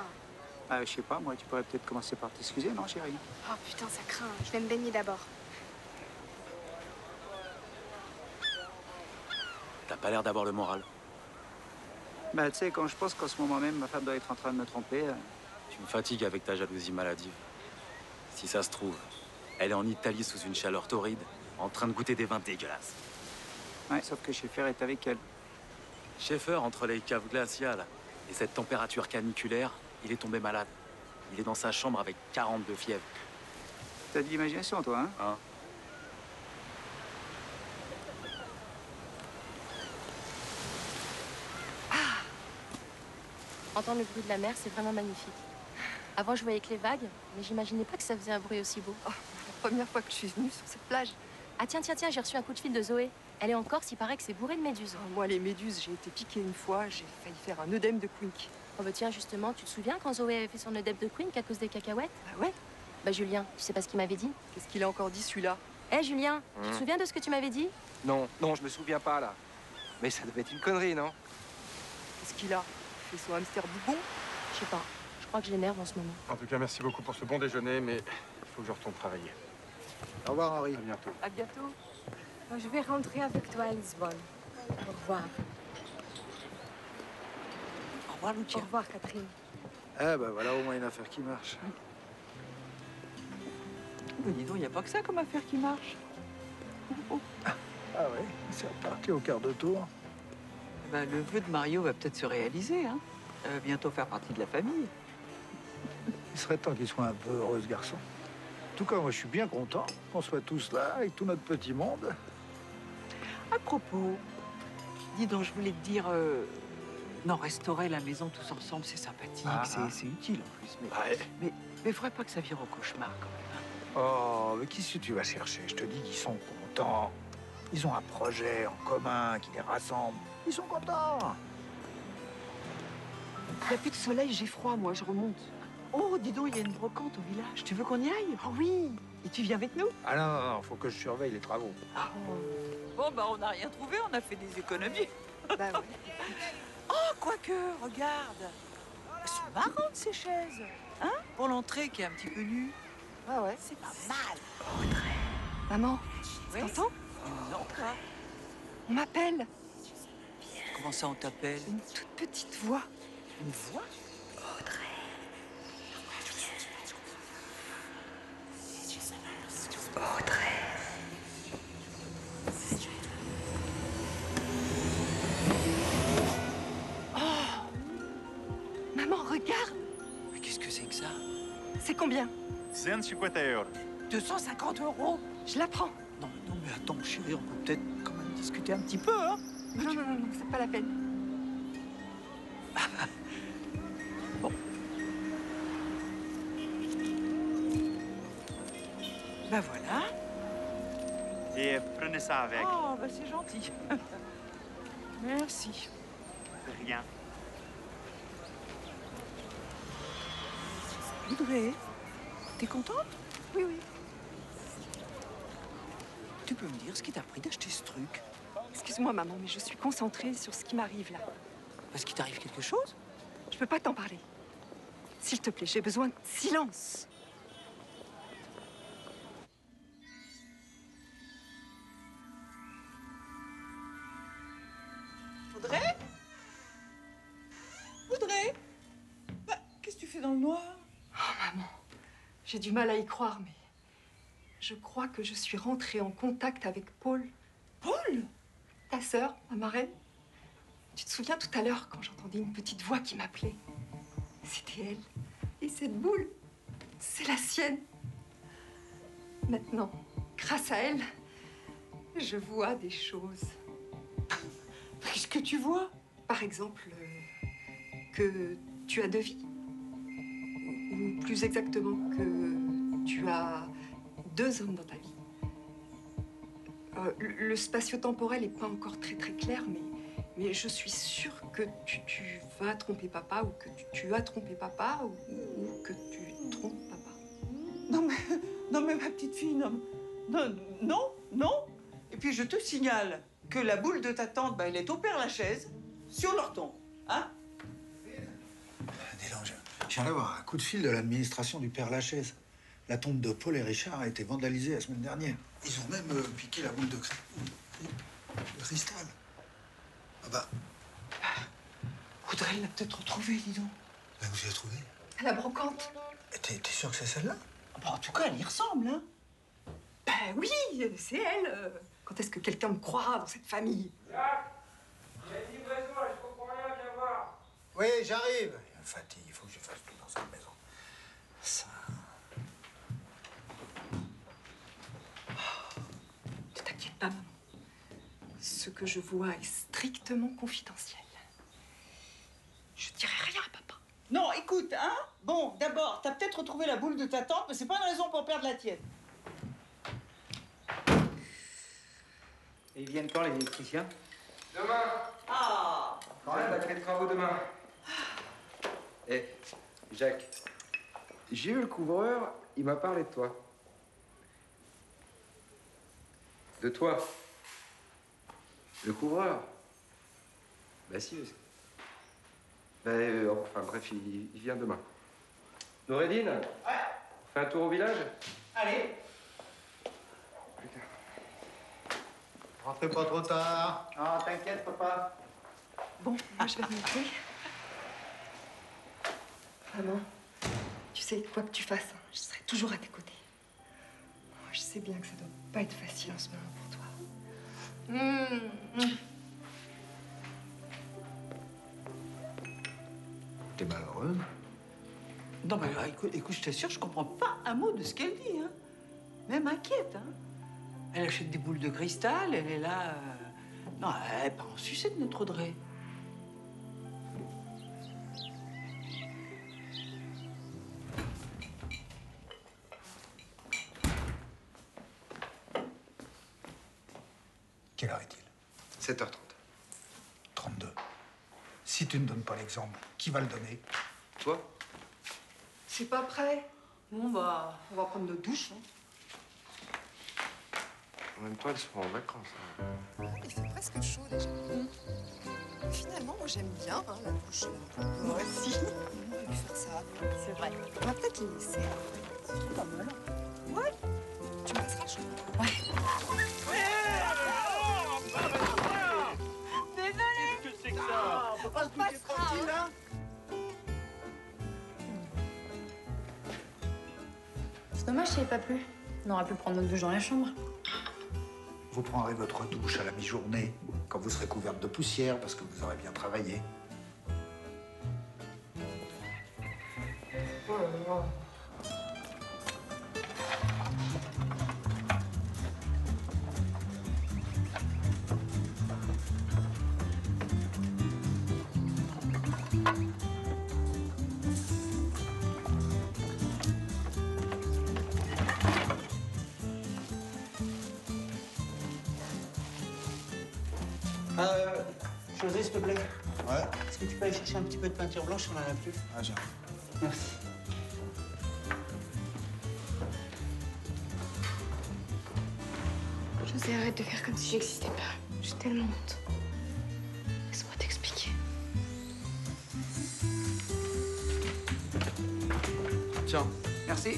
S12: Ah, je sais pas, moi, tu pourrais peut-être commencer par t'excuser, non, chérie?
S13: Oh putain, ça craint. Je vais me baigner d'abord.
S17: T'as pas l'air d'avoir le moral.
S12: Bah, tu sais, quand je pense qu'en ce moment même, ma femme doit être en train de me tromper. euh,
S17: Tu me fatigues avec ta jalousie maladive. Si ça se trouve, elle est en Italie sous une chaleur torride, en train de goûter des vins dégueulasses.
S12: Ouais, sauf que Schaeffer est avec elle.
S17: Schaeffer, entre les caves glaciales et cette température caniculaire, il est tombé malade. Il est dans sa chambre avec 42 fièvres.
S12: T'as de l'imagination, toi, hein?
S17: Hein?
S9: Entendre le bruit de la mer, c'est vraiment magnifique. Avant, je voyais que les vagues, mais j'imaginais pas que ça faisait un bruit aussi beau.
S13: La première fois que je suis venue sur cette plage.
S9: Ah tiens, tiens, tiens, j'ai reçu un coup de fil de Zoé. Elle est en Corse, il paraît que c'est bourré de méduses.
S18: Moi, les méduses, j'ai été piquée une fois, j'ai failli faire un œdème de quink.
S9: Oh bah tiens, justement, tu te souviens quand Zoé avait fait son œdème de Queen à cause des cacahuètes?
S18: Bah ouais.
S9: Bah Julien, tu sais pas ce qu'il m'avait dit?
S18: Qu'est-ce qu'il a encore dit celui-là?
S9: Eh Julien, tu te
S6: Hmm.
S9: souviens de ce que tu m'avais dit?
S6: Non, non, je me souviens pas là. Mais ça devait être une connerie, non?
S18: Qu'est-ce qu'il a? Fait son hamster bougon
S9: Je sais pas, je crois que je l'énerve en ce moment.
S10: En tout cas, merci beaucoup pour ce bon déjeuner, mais il faut que je retourne travailler.
S5: Au revoir, Henri.
S10: À bientôt.
S18: À bientôt.
S3: Je vais rentrer avec toi à Lisbonne. Au revoir.
S4: Au revoir, Lucia.
S3: Au revoir, Catherine.
S5: Ah, ben voilà au moins une affaire qui marche.
S4: Mais dis donc, il n'y a pas que ça comme affaire qui marche. Oh, oh.
S1: Ah oui, c'est reparti au quart de tour.
S4: Ben, le vœu de Mario va peut-être se réaliser. Hein. Va bientôt faire partie de la famille.
S1: Il serait temps qu'il soit un peu heureux, ce garçon. En tout cas, moi, je suis bien content qu'on soit tous là, avec tout notre petit monde.
S4: À propos, dis donc, je voulais te dire, euh, non, restaurer la maison tous ensemble, c'est sympathique,
S1: Ah,
S4: c'est
S1: ah.
S4: c'est utile en plus. Mais
S1: Ouais.
S4: mais mais faudrait pas que ça vire au cauchemar quand même. hein.
S1: Oh, mais qui est-ce que tu vas chercher? Je te dis qu'ils sont contents. Ils ont un projet en commun qui les rassemble. Ils sont contents.
S18: Il n'y a plus de soleil, j'ai froid, moi, je remonte.
S4: Oh, dis donc, il y a une brocante au village. Tu veux qu'on y aille?
S18: Oh oui Et tu viens avec nous?
S1: Ah non, non, non, faut que je surveille les travaux.
S4: Bon, bah, on n'a rien trouvé, on a fait des économies. <laughs>
S18: Bah ouais.
S4: Oh, quoique, regarde. Elles sont marrantes, ces chaises. Hein? Pour l'entrée qui est un petit peu nue.
S18: Ah ouais
S4: C'est pas mal.
S18: Maman,
S4: Oui
S18: t'entends?
S4: Non.
S18: On m'appelle.
S4: Comment ça, on t'appelle
S18: Une toute petite voix.
S4: Une voix?
S18: Maman, regarde.
S4: Mais qu'est-ce que c'est que ça?
S18: C'est combien?
S8: 150 euros.
S4: 250 euros?
S18: Je la prends.
S4: Non, non, mais attends, chérie, on peut peut-être quand même discuter un petit peu, hein?
S18: Non, non, non, non, c'est pas la peine. <laughs>
S4: Bah voilà.
S8: Et prenez ça avec.
S4: Oh, bah c'est gentil. <laughs> Merci.
S8: De Rien.
S4: Audrey, t'es contente?
S18: Oui, oui.
S4: Tu peux me dire ce qui t'a pris d'acheter ce truc?
S18: Excuse-moi, maman, mais je suis concentrée sur ce qui m'arrive là.
S4: Parce qu'il t'arrive quelque chose?
S18: Je peux pas t'en parler. S'il te plaît, j'ai besoin de silence.
S4: Audrey? Audrey? Bah, qu'est-ce que tu fais dans le noir?
S18: Oh, maman, j'ai du mal à y croire, mais je crois que je suis rentrée en contact avec Paul.
S4: Paul?
S18: Ta sœur, ma marraine. Tu te souviens tout à l'heure quand j'entendais une petite voix qui m'appelait C'était elle. Et cette boule, c'est la sienne. Maintenant, grâce à elle, je vois des choses.
S4: Qu'est-ce que tu vois?
S18: Par exemple, euh, que tu as deux vies. Ou plus exactement, que tu as deux hommes dans ta vie. Euh, le le spatio-temporel n'est pas encore très très clair, mais, mais je suis sûre que tu, tu vas tromper papa, ou que tu, tu as trompé papa, ou, ou que tu trompes papa.
S4: Non mais, non mais ma petite fille, non, non, non, non. Et puis je te signale que la boule de ta tante, bah, elle est au Père Lachaise, sur leur tombe, hein
S5: je je viens d'avoir un coup de fil de l'administration du Père Lachaise. La tombe de Paul et Richard a été vandalisée la semaine dernière. Ils ont même euh, piqué la boule de, de cristal. Ah bah,
S4: Audrey l'a peut-être retrouvée, dis donc.
S5: bah vous avez trouvé
S18: À la brocante
S5: T'es t'es sûr que c'est celle-là?
S4: Bah, en tout cas, elle y ressemble, hein
S18: Ben oui, c'est elle. euh. Quand est-ce que quelqu'un me croira dans cette famille?
S5: Oui, j'arrive. Il me fatigue, il faut que je fasse tout dans cette maison. Ça.
S18: Ne t'inquiète pas, maman. Ce que je vois est strictement confidentiel. Je dirai rien à papa.
S4: Non, écoute, hein Bon, d'abord, t'as peut-être retrouvé la boule de ta tante, mais c'est pas une raison pour perdre la tienne.
S12: Et ils viennent quand, les électriciens?
S6: Demain
S4: Ah
S6: Quand même, batterie de travaux demain. Eh, Jacques, j'ai eu le couvreur, il m'a parlé de toi. De toi Le couvreur Bah si, Bah, euh, enfin bref, il, il vient demain. Noureddin Ouais On fait un tour au village?
S4: Allez
S5: Rentrez pas trop tard.
S12: Ah, t'inquiète, papa.
S18: Bon, moi je vais remonter. Maman, tu sais, quoi que tu fasses, hein, je serai toujours à tes côtés. Oh, Je sais bien que ça doit pas être facile en ce moment pour toi.
S9: Mmh.
S5: T'es malheureuse
S4: Non, mais alors, écoute, écoute, je t'assure, je comprends pas un mot de ce qu'elle dit. Hein. Même inquiète. Hein. Elle achète des boules de cristal, elle est là. euh, Non, elle pas en sucette, notre Audrey.
S5: Va le donner
S6: Toi
S18: C'est pas prêt. Bon, bah, on va prendre notre douche. hein.
S6: En même temps, elles sont en vacances. hein.
S19: Il fait presque chaud déjà. Finalement, moi j'aime bien hein, la douche. là.
S18: Moi aussi.
S19: On va lui faire ça. C'est vrai. On va peut-être les laisser. C'est pas mal. Ouais. Tu me passeras le chemin. Ouais.
S14: Désolée
S1: Qu'est-ce que c'est que ça? On peut pas se doucher tranquille, hein
S9: C'est dommage s'il n'y avait pas plu. On aurait pu prendre notre douche dans la chambre.
S5: Vous prendrez votre douche à la mi-journée, quand vous serez couverte de poussière, parce que vous aurez bien travaillé.
S18: Oh là là.
S12: Tu peux aller chercher un petit peu de peinture blanche On en a plus?
S5: Ah, j'arrive.
S12: Merci.
S9: José, arrête de faire comme si j'existais pas. J'ai tellement honte. Laisse-moi t'expliquer.
S12: Tiens. Merci.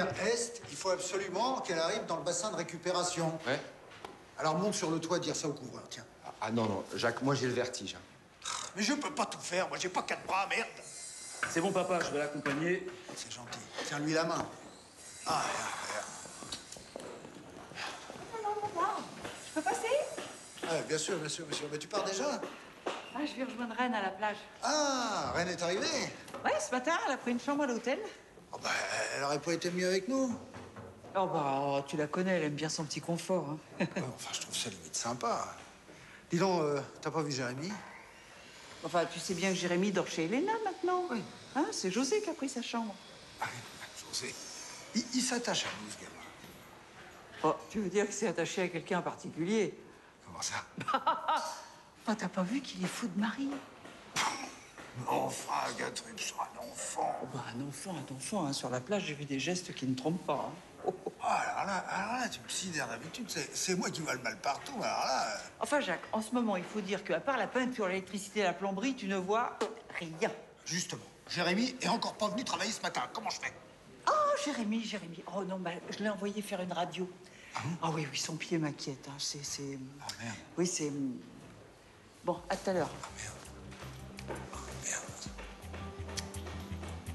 S5: Est, il faut absolument qu'elle arrive dans le bassin de récupération.
S6: Ouais.
S5: Alors monte sur le toit, dire ça au couvreur, tiens.
S6: Ah non, non, Jacques, moi j'ai le vertige. hein.
S5: Mais je peux pas tout faire, moi j'ai pas quatre bras, merde.
S2: C'est bon, papa, je vais l'accompagner.
S5: C'est gentil. Tiens-lui la main. Ah,
S18: Je peux passer?
S5: Ah, bien sûr, bien sûr, bien sûr. Mais tu pars déjà?
S4: Ah, je vais rejoindre Reine à la plage.
S5: Ah, Reine est arrivée
S4: Ouais, ce matin, elle a pris une chambre à l'hôtel.
S5: Oh, bah, Elle aurait pas été mieux avec nous
S4: Oh bah, oh, tu la connais, elle aime bien son petit confort. hein. <laughs>
S5: Ouais, Enfin, je trouve ça limite sympa. Dis donc, euh, t'as pas vu Jérémy?
S4: Enfin, tu sais bien que Jérémy dort chez Elena maintenant. Oui. Hein, c'est José qui a pris sa chambre.
S5: José, il, il s'attache à nous, ce gamin.
S4: Oh, tu veux dire qu'il s'est attaché à quelqu'un en particulier?
S5: Comment ça? <laughs>
S4: Oh, t'as pas vu qu'il est fou de Marie? <laughs>
S5: Sur un enfant.
S4: Oh, bah, un enfant, un enfant. hein. Sur la plage, j'ai vu des gestes qui ne trompent pas. hein.
S5: Ah, alors là, alors là, tu me sidères d'habitude. C'est moi qui vois le mal partout. Alors là, euh,
S4: Enfin, Jacques, en ce moment, il faut dire qu'à part la peinture, l'électricité et la plomberie, tu ne vois rien.
S5: justement, Jérémy est encore pas venu travailler ce matin. Comment je fais?
S4: Oh, Jérémy, Jérémy. Oh non, bah, je l'ai envoyé faire une radio. Ah oui, oui, son pied m'inquiète. hein. C'est, c'est...
S5: Ah merde,
S4: Oui, c'est... Bon, à tout à l'heure.
S5: merde.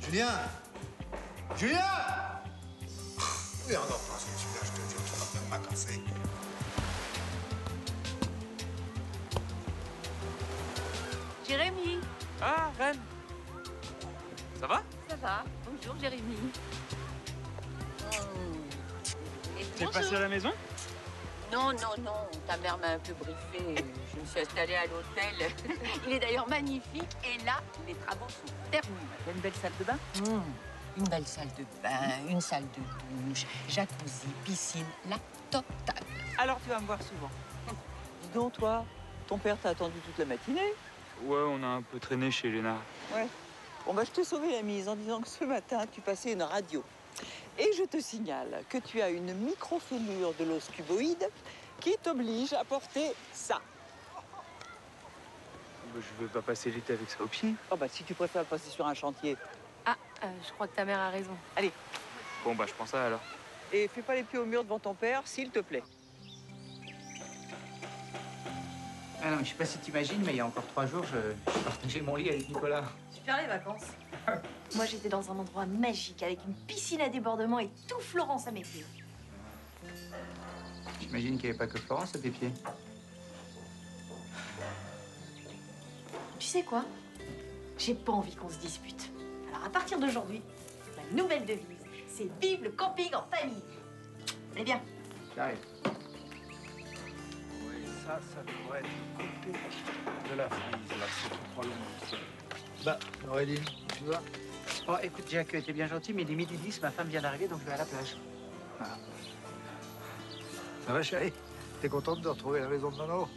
S5: Julien! Julien! Oui, on en pense que celui-là, je te jure, tu vas même pas casser.
S15: Jérémy.
S17: Ah, Reine Ça va?
S15: Ça va. Bonjour, Jérémy.
S2: T'es passé à la maison?
S15: Non, non, non, ta mère m'a un peu briefé. <laughs> Je me suis installée à l'hôtel. <laughs> Il est d'ailleurs magnifique et là, les travaux sont terminés.
S4: Il y a une belle salle de bain?
S15: Une belle salle de bain, une salle de douche, jacuzzi, piscine, la totale.
S4: Alors, tu vas me voir souvent. <laughs> Dis donc, toi, ton père t'a attendu toute la matinée?
S2: Ouais, on a un peu traîné chez Léna.
S4: Ouais. Bon, bah, je te sauvais la mise en disant que ce matin, tu passais une radio. Et je te signale que tu as une microfémure de l'os cuboïde qui t'oblige à porter ça.
S2: Bah, je veux pas passer l'été avec ça au pied.
S4: Oh, bah, si tu préfères le passer sur un chantier.
S9: Ah, euh, je crois que ta mère a raison.
S4: Allez,
S2: Bon, bah, je prends ça alors.
S4: Et fais pas les pieds au mur devant ton père, s'il te plaît.
S12: Ah non, mais je sais pas si t'imagines, mais il y a encore trois jours, je, je partageais mon lit avec Nicolas.
S9: Super les vacances. <laughs> Moi, j'étais dans un endroit magique avec une piscine à débordement et tout Florence à mes pieds.
S12: J'imagine qu'il n'y avait pas que Florence à tes pieds.
S9: Tu sais quoi? J'ai pas envie qu'on se dispute. Alors, à partir d'aujourd'hui, ma nouvelle devise, c'est vive le camping en famille. Allez, bien.
S12: J'arrive.
S1: Oui, ça, ça devrait être le côté de la frise, là, c'est trop long. Bah, Aurélie, tu vas
S12: Oh, écoute, Jack, t'es bien gentil, mais il est midi 10, ma femme vient d'arriver, donc je vais à la plage.
S1: Ah. Ça va, chérie? T'es contente de retrouver la maison de Nono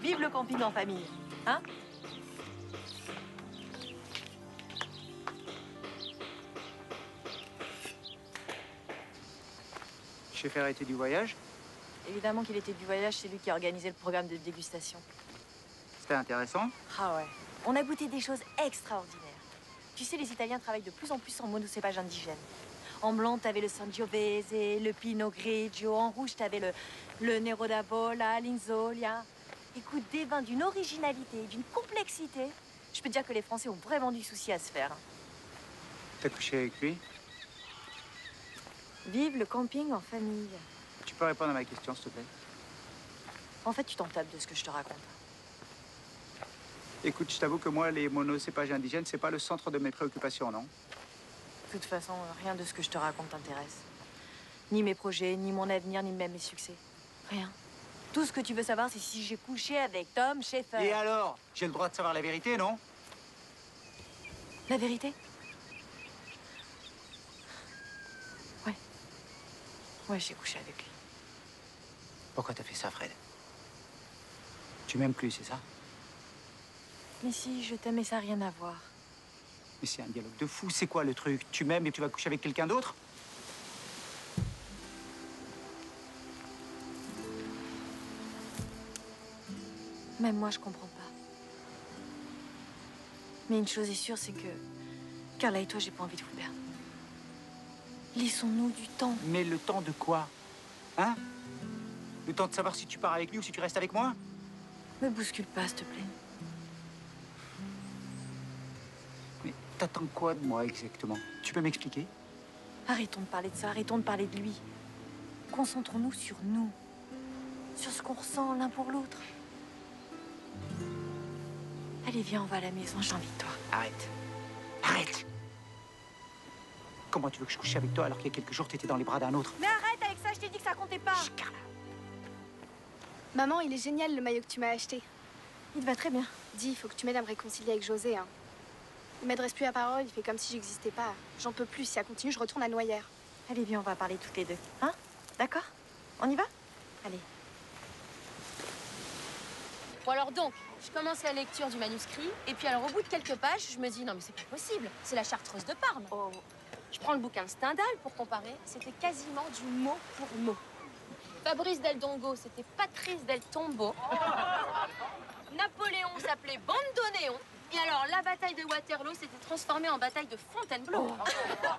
S9: Vive le camping en famille. Hein?
S12: Chef arrêté du voyage,
S9: Évidemment qu'il était du voyage, c'est lui qui a organisé le programme de dégustation.
S12: c'était intéressant.
S9: Ah ouais. On a goûté des choses extraordinaires. Tu sais, les Italiens travaillent de plus en plus en monocépage indigène. En blanc, t'avais le Sangiovese, le Pinot Grigio. En rouge, t'avais le, le Nero d'Avola, l'Inzolia. Écoute, des vins d'une originalité, d'une complexité. Je peux te dire que les Français ont vraiment du souci à se faire.
S12: T'as couché avec lui?
S9: Vive le camping en famille.
S12: Tu peux répondre à ma question, s'il te plaît?
S9: En fait, tu t'en tapes de ce que je te raconte.
S12: Écoute, je t'avoue que moi, les monocépages indigènes, c'est pas le centre de mes préoccupations, non?
S9: De toute façon, rien de ce que je te raconte t'intéresse. Ni mes projets, ni mon avenir, ni même mes succès. Rien. Tout ce que tu veux savoir, c'est si j'ai couché avec Tom Schaeffer.
S12: Et alors? J'ai le droit de savoir la vérité, non?
S9: La vérité? Ouais, j'ai couché avec lui.
S12: Pourquoi t'as fait ça, Fred? Tu m'aimes plus, c'est ça?
S9: Mais si, je t'aimais, ça n'a rien à voir.
S12: Mais c'est un dialogue de fou. C'est quoi le truc? Tu m'aimes et tu vas coucher avec quelqu'un d'autre?
S9: Même moi, je comprends pas. Mais une chose est sûre, c'est que Carla et toi, j'ai pas envie de vous perdre. Laissons-nous du temps.
S12: Mais le temps de quoi? Hein? Le temps de savoir si tu pars avec lui ou si tu restes avec moi?
S9: Me bouscule pas, s'il te plaît.
S12: Mais t'attends quoi de moi exactement? Tu peux m'expliquer?
S9: Arrêtons de parler de ça, arrêtons de parler de lui. Concentrons-nous sur nous, sur ce qu'on ressent l'un pour l'autre. Allez, viens, on va à la maison, j'ai envie de toi.
S12: Arrête. Arrête Comment tu veux que je couche avec toi alors qu'il y a quelques jours, t'étais dans les bras d'un autre
S9: Mais arrête avec ça, je t'ai dit que ça comptait pas.
S13: Maman, il est génial le maillot que tu m'as acheté.
S9: Il te va très bien.
S13: Dis, il faut que tu m'aides à me réconcilier avec José. Hein. Il m'adresse plus à parole, il fait comme si j'existais pas. J'en peux plus, si ça continue, je retourne à Noyères.
S9: Allez, viens, on va parler toutes les deux. Hein? D'accord? On y va? Allez.
S20: Bon alors donc, je commence la lecture du manuscrit, et puis alors au bout de quelques pages, je me dis non mais c'est pas possible, c'est la chartreuse de Parme. Je prends le bouquin de Stendhal pour comparer, c'était quasiment du mot pour mot. Fabrice Del Dongo, c'était Patrice Del Tombeau. <laughs> Napoléon s'appelait Bandonéon. Et alors, la bataille de Waterloo s'était transformée en bataille de Fontainebleau.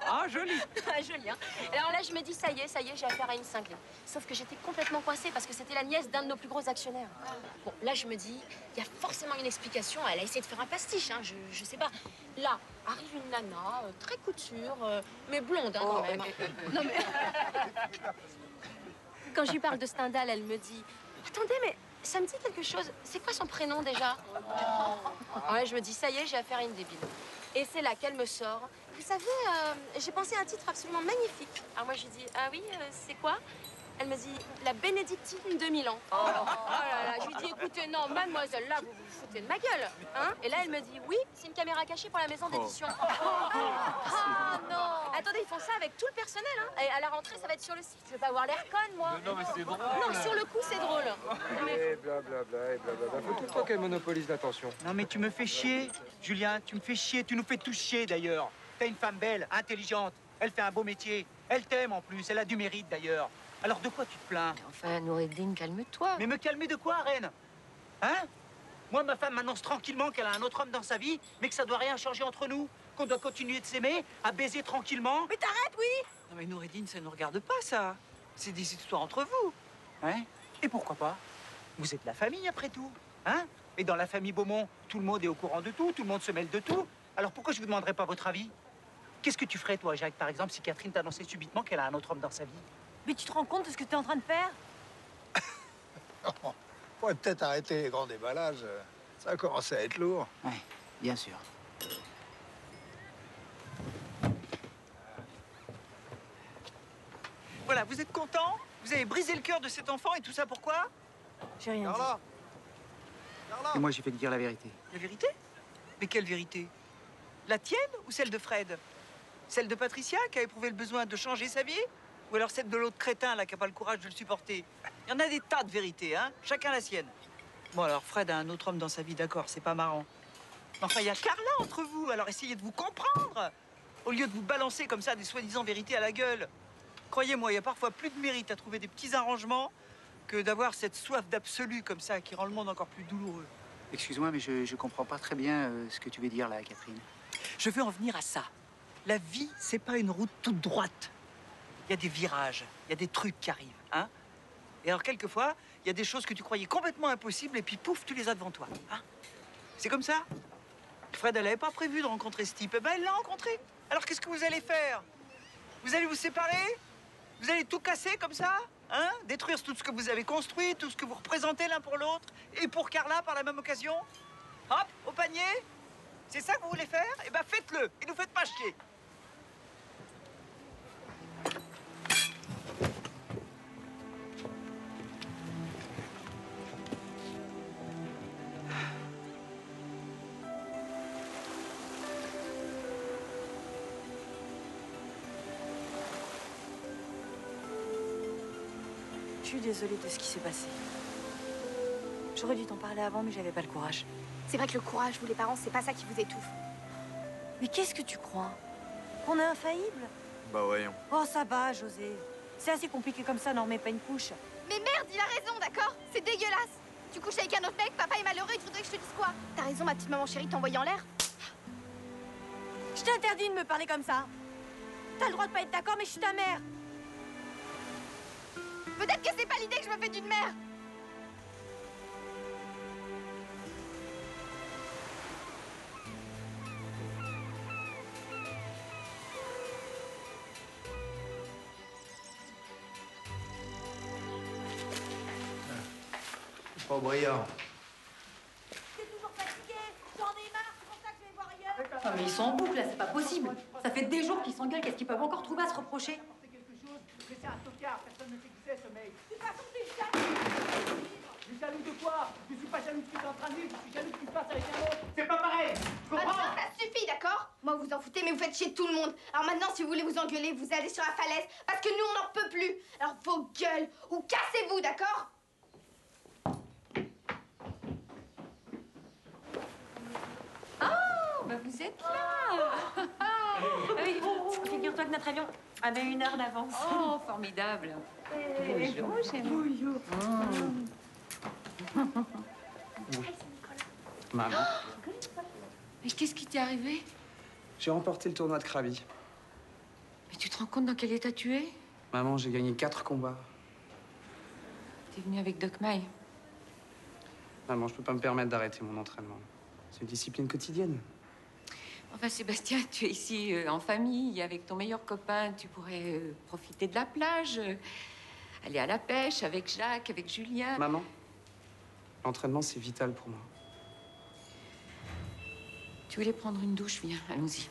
S4: Ah, joli <laughs>
S20: Ah, joli, hein Alors là, je me dis, ça y est, ça y est, j'ai affaire à une cinglée. Sauf que j'étais complètement coincée parce que c'était la nièce d'un de nos plus gros actionnaires. Bon, là, je me dis, il y a forcément une explication. Elle a essayé de faire un pastiche, hein, je, je sais pas. Là, arrive une nana, euh, très couture, euh, mais blonde, hein, quand même. hein. Non, mais... <laughs> Quand je lui parle de Stendhal, elle me dit, attendez, mais ça me dit quelque chose. C'est quoi son prénom, déjà <laughs> Ouais, je me dis, ça y est, j'ai affaire à une débile. Et c'est là qu'elle me sort. Vous savez, euh, j'ai pensé à un titre absolument magnifique. Alors moi, je lui dis, ah oui, euh, c'est quoi? Elle me dit, la bénédictine de Milan. Oh, là là, je lui dis, écoutez, non, mademoiselle, là, vous vous foutez de ma gueule. Hein Et là, elle me dit, oui, c'est une caméra cachée pour la maison d'édition. <laughs> Ah non Attendez, ils font ça avec tout le personnel, hein Et à la rentrée, ça va être sur le site. Je vais pas avoir l'air conne, moi.
S10: Mais non, mais c'est drôle.
S20: Non, sur le coup, c'est drôle.
S10: Et blablabla, et blablabla. Faut tout le temps qu'elle monopolise l'attention.
S12: Non mais tu me fais chier, Julien, tu me fais chier, tu nous fais tous chier d'ailleurs. T'as une femme belle, intelligente, elle fait un beau métier, elle t'aime en plus, elle a du mérite d'ailleurs. Alors de quoi tu te plains
S20: Enfin, Noureddin, calme-toi.
S12: Mais me calmer de quoi, reine? Hein? Moi, ma femme m'annonce tranquillement qu'elle a un autre homme dans sa vie, mais que ça doit rien changer entre nous. qu'on doit continuer de s'aimer, à baiser tranquillement
S14: Mais t'arrêtes, oui
S4: Non mais Noureddine, ça ne nous regarde pas, ça. C'est des histoires entre vous.
S12: Hein? Et pourquoi pas? Vous êtes la famille, après tout. Hein? Et dans la famille Beaumont, tout le monde est au courant de tout, tout le monde se mêle de tout. Alors pourquoi je vous demanderais pas votre avis? Qu'est-ce que tu ferais, toi, Jacques, par exemple, si Catherine t'annonçait subitement qu'elle a un autre homme dans sa vie?
S14: Mais tu te rends compte de ce que t'es en train de faire? <laughs>
S1: Faudrait peut-être arrêter les grands déballages. Ça a commencé à être lourd.
S12: Oui, bien sûr. Voilà, vous êtes content? Vous avez brisé le cœur de cet enfant et tout ça pourquoi?
S14: J'ai rien
S12: Carla. Et moi, j'ai fait dire la vérité. La vérité? Mais quelle vérité? La tienne ou celle de Fred? Celle de Patricia qui a éprouvé le besoin de changer sa vie? Ou alors celle de l'autre crétin là qui n'a pas le courage de le supporter Il y en a des tas de vérités, hein Chacun la sienne. Bon alors, Fred a un autre homme dans sa vie, d'accord, c'est pas marrant. Mais enfin, il y a Carla entre vous, alors essayez de vous comprendre Au lieu de vous balancer comme ça des soi-disant vérités à la gueule. Croyez-moi, il y a parfois plus de mérite à trouver des petits arrangements que d'avoir cette soif d'absolu comme ça qui rend le monde encore plus douloureux. Excuse-moi, mais je, je comprends pas très bien euh, ce que tu veux dire là, Catherine. Je veux en venir à ça. La vie, c'est pas une route toute droite. Il y a des virages, il y a des trucs qui arrivent, hein. Et alors, quelquefois, il y a des choses que tu croyais complètement impossibles et puis pouf, tu les as devant toi, hein. C'est comme ça? Fred, elle n'avait pas prévu de rencontrer ce type. Eh ben, elle l'a rencontré. Alors, qu'est-ce que vous allez faire? Vous allez vous séparer? Vous allez tout casser comme ça? Hein? Détruire tout ce que vous avez construit, tout ce que vous représentez l'un pour l'autre Et pour Carla, par la même occasion? Hop, au panier? C'est ça que vous voulez faire? Eh ben, faites-le et nous faites pas chier.
S14: Désolée de ce qui s'est passé. J'aurais dû t'en parler avant, mais j'avais pas le courage.
S13: C'est vrai que le courage, vous les parents, c'est pas ça qui vous étouffe.
S14: Mais qu'est-ce que tu crois? Qu'on est infaillible?
S11: Bah voyons.
S14: Oh, ça va, José. C'est assez compliqué comme ça, n'en remets pas une couche.
S13: Mais merde, il a raison, d'accord? C'est dégueulasse. Tu couches avec un autre mec, papa est malheureux, tu voudrais que je te dise quoi? T'as raison, ma petite maman chérie, t'envoyer en l'air.
S14: Je t'interdis de me parler comme ça. T'as le droit de pas être d'accord, mais je suis ta mère.
S13: Peut-être que c'est pas l'idée que je me fais d'une mère.
S5: Pas brillant.
S14: Ah, mais ils sont en boucle là, c'est pas possible. Ça fait des jours qu'ils s'engueulent, qu'est-ce qu'ils peuvent encore trouver à se reprocher?
S12: C'est un tocard, personne ne sait qui c'est ce mec. De toute façon, t'es jaloux Mais jaloux de quoi? Je suis pas jaloux de ce que t'es en train de vivre, je suis jaloux de ce qui se passe avec un autre. C'est pas pareil Tu comprends
S13: Maintenant, ça suffit, d'accord? Moi, vous en foutez, mais vous faites chier tout le monde. Alors maintenant, si vous voulez vous engueuler, vous allez sur la falaise, parce que nous, on n'en peut plus. Alors vos gueules, ou cassez-vous, d'accord?
S14: Oh, bah vous êtes là Ah oui, figure-toi que notre avion avait une heure d'avance.
S15: Oh, formidable. Bonjour, chérie.
S11: Maman,
S15: Mais qu'est-ce qui t'est arrivé?
S11: J'ai remporté le tournoi de Krabi.
S15: Mais tu te rends compte dans quel état tu es?
S11: Maman, j'ai gagné quatre combats.
S15: T'es venu avec Doc May.
S11: Maman, je peux pas me permettre d'arrêter mon entraînement. C'est une discipline quotidienne.
S15: Enfin, Sébastien, tu es ici euh, en famille, avec ton meilleur copain. Tu pourrais euh, profiter de la plage, euh, aller à la pêche avec Jacques, avec Julien.
S11: Maman, l'entraînement, c'est vital pour moi.
S15: Tu voulais prendre une douche Viens, allons-y.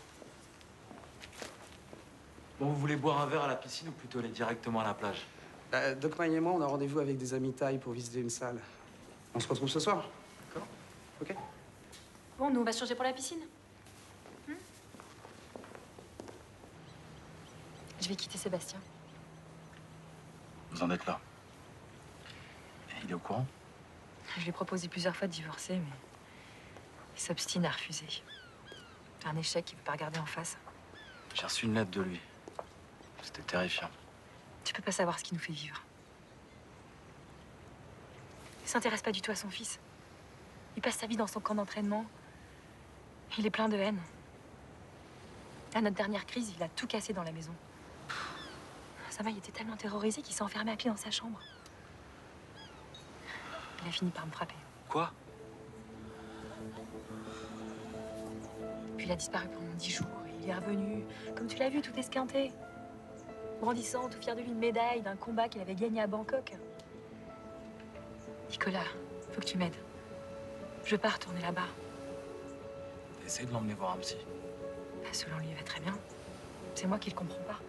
S17: Bon, vous voulez boire un verre à la piscine ou plutôt aller directement à la plage?
S11: Bah, Doc May et moi, on a rendez-vous avec des amis taille pour visiter une salle. On se retrouve ce soir? D'accord Ok
S14: Bon, nous, on va se changer pour la piscine. Je vais quitter Sébastien.
S17: Vous en êtes là. Il est au courant?
S14: Je lui ai proposé plusieurs fois de divorcer, mais il s'obstine à refuser. Un échec qu'il ne peut pas regarder en face.
S17: J'ai reçu une lettre de lui. C'était terrifiant.
S14: Tu peux pas savoir ce qui nous fait vivre. Il s'intéresse pas du tout à son fils. Il passe sa vie dans son camp d'entraînement. Il est plein de haine. À notre dernière crise, il a tout cassé dans la maison. Il était tellement terrorisé qu'il s'est enfermé à pied dans sa chambre. Il a fini par me frapper.
S17: Quoi?
S14: Puis il a disparu pendant dix jours. Et il est revenu, comme tu l'as vu, tout esquinté. Brandissant, tout fier de lui, une médaille d'un combat qu'il avait gagné à Bangkok. Nicolas, faut que tu m'aides. Je veux pas retourner là-bas.
S17: Essaye de l'emmener voir un psy.
S14: Bah, selon lui, il va très bien. C'est moi qui le comprends pas.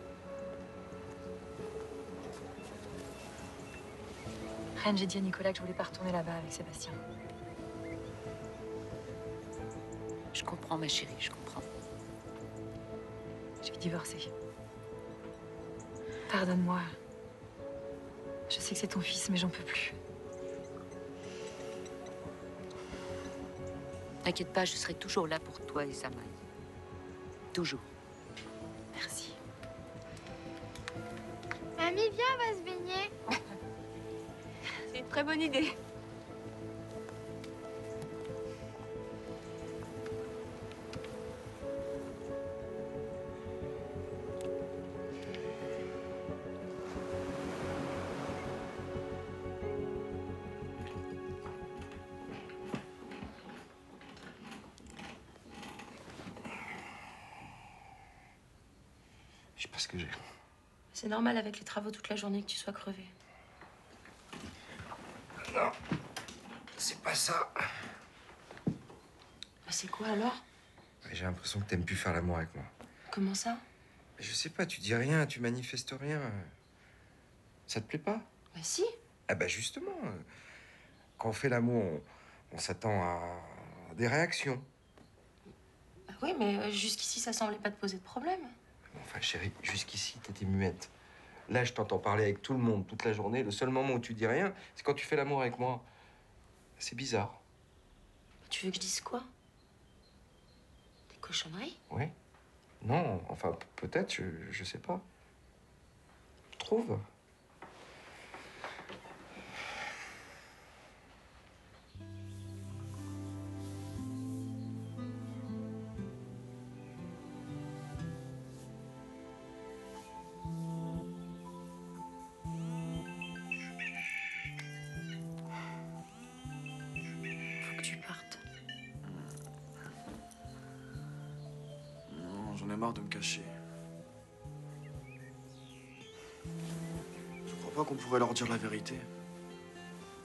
S14: J'ai dit à Nicolas que je voulais pas retourner là-bas avec Sébastien.
S15: Je comprends, ma chérie, je comprends.
S14: Je vais divorcer. Pardonne-moi. Je sais que c'est ton fils, mais j'en peux plus.
S15: T'inquiète pas, je serai toujours là pour toi et Samaï. Toujours. Bonne idée.
S11: Je sais pas ce que j'ai.
S9: C'est normal avec les travaux toute la journée que tu sois crevé.
S11: Non, c'est pas ça.
S9: Bah, c'est quoi alors
S6: L'impression que t'aimes plus faire l'amour avec moi.
S9: Comment ça?
S6: Je sais pas, tu dis rien, tu manifestes rien. Ça te plaît pas?
S9: Bah si.
S6: Ah bah justement, euh, quand on fait l'amour, on, on s'attend à des réactions.
S9: Bah oui, mais euh, jusqu'ici, ça semblait pas te poser de problème.
S6: Enfin chérie, jusqu'ici, t'étais muette. Là, je t'entends parler avec tout le monde toute la journée. Le seul moment où tu dis rien, c'est quand tu fais l'amour avec moi. C'est bizarre.
S9: Tu veux que je dise quoi? Des cochonneries
S6: Oui. Non, enfin, peut-être, je, je sais pas. Tu
S11: Pourrait leur dire la vérité.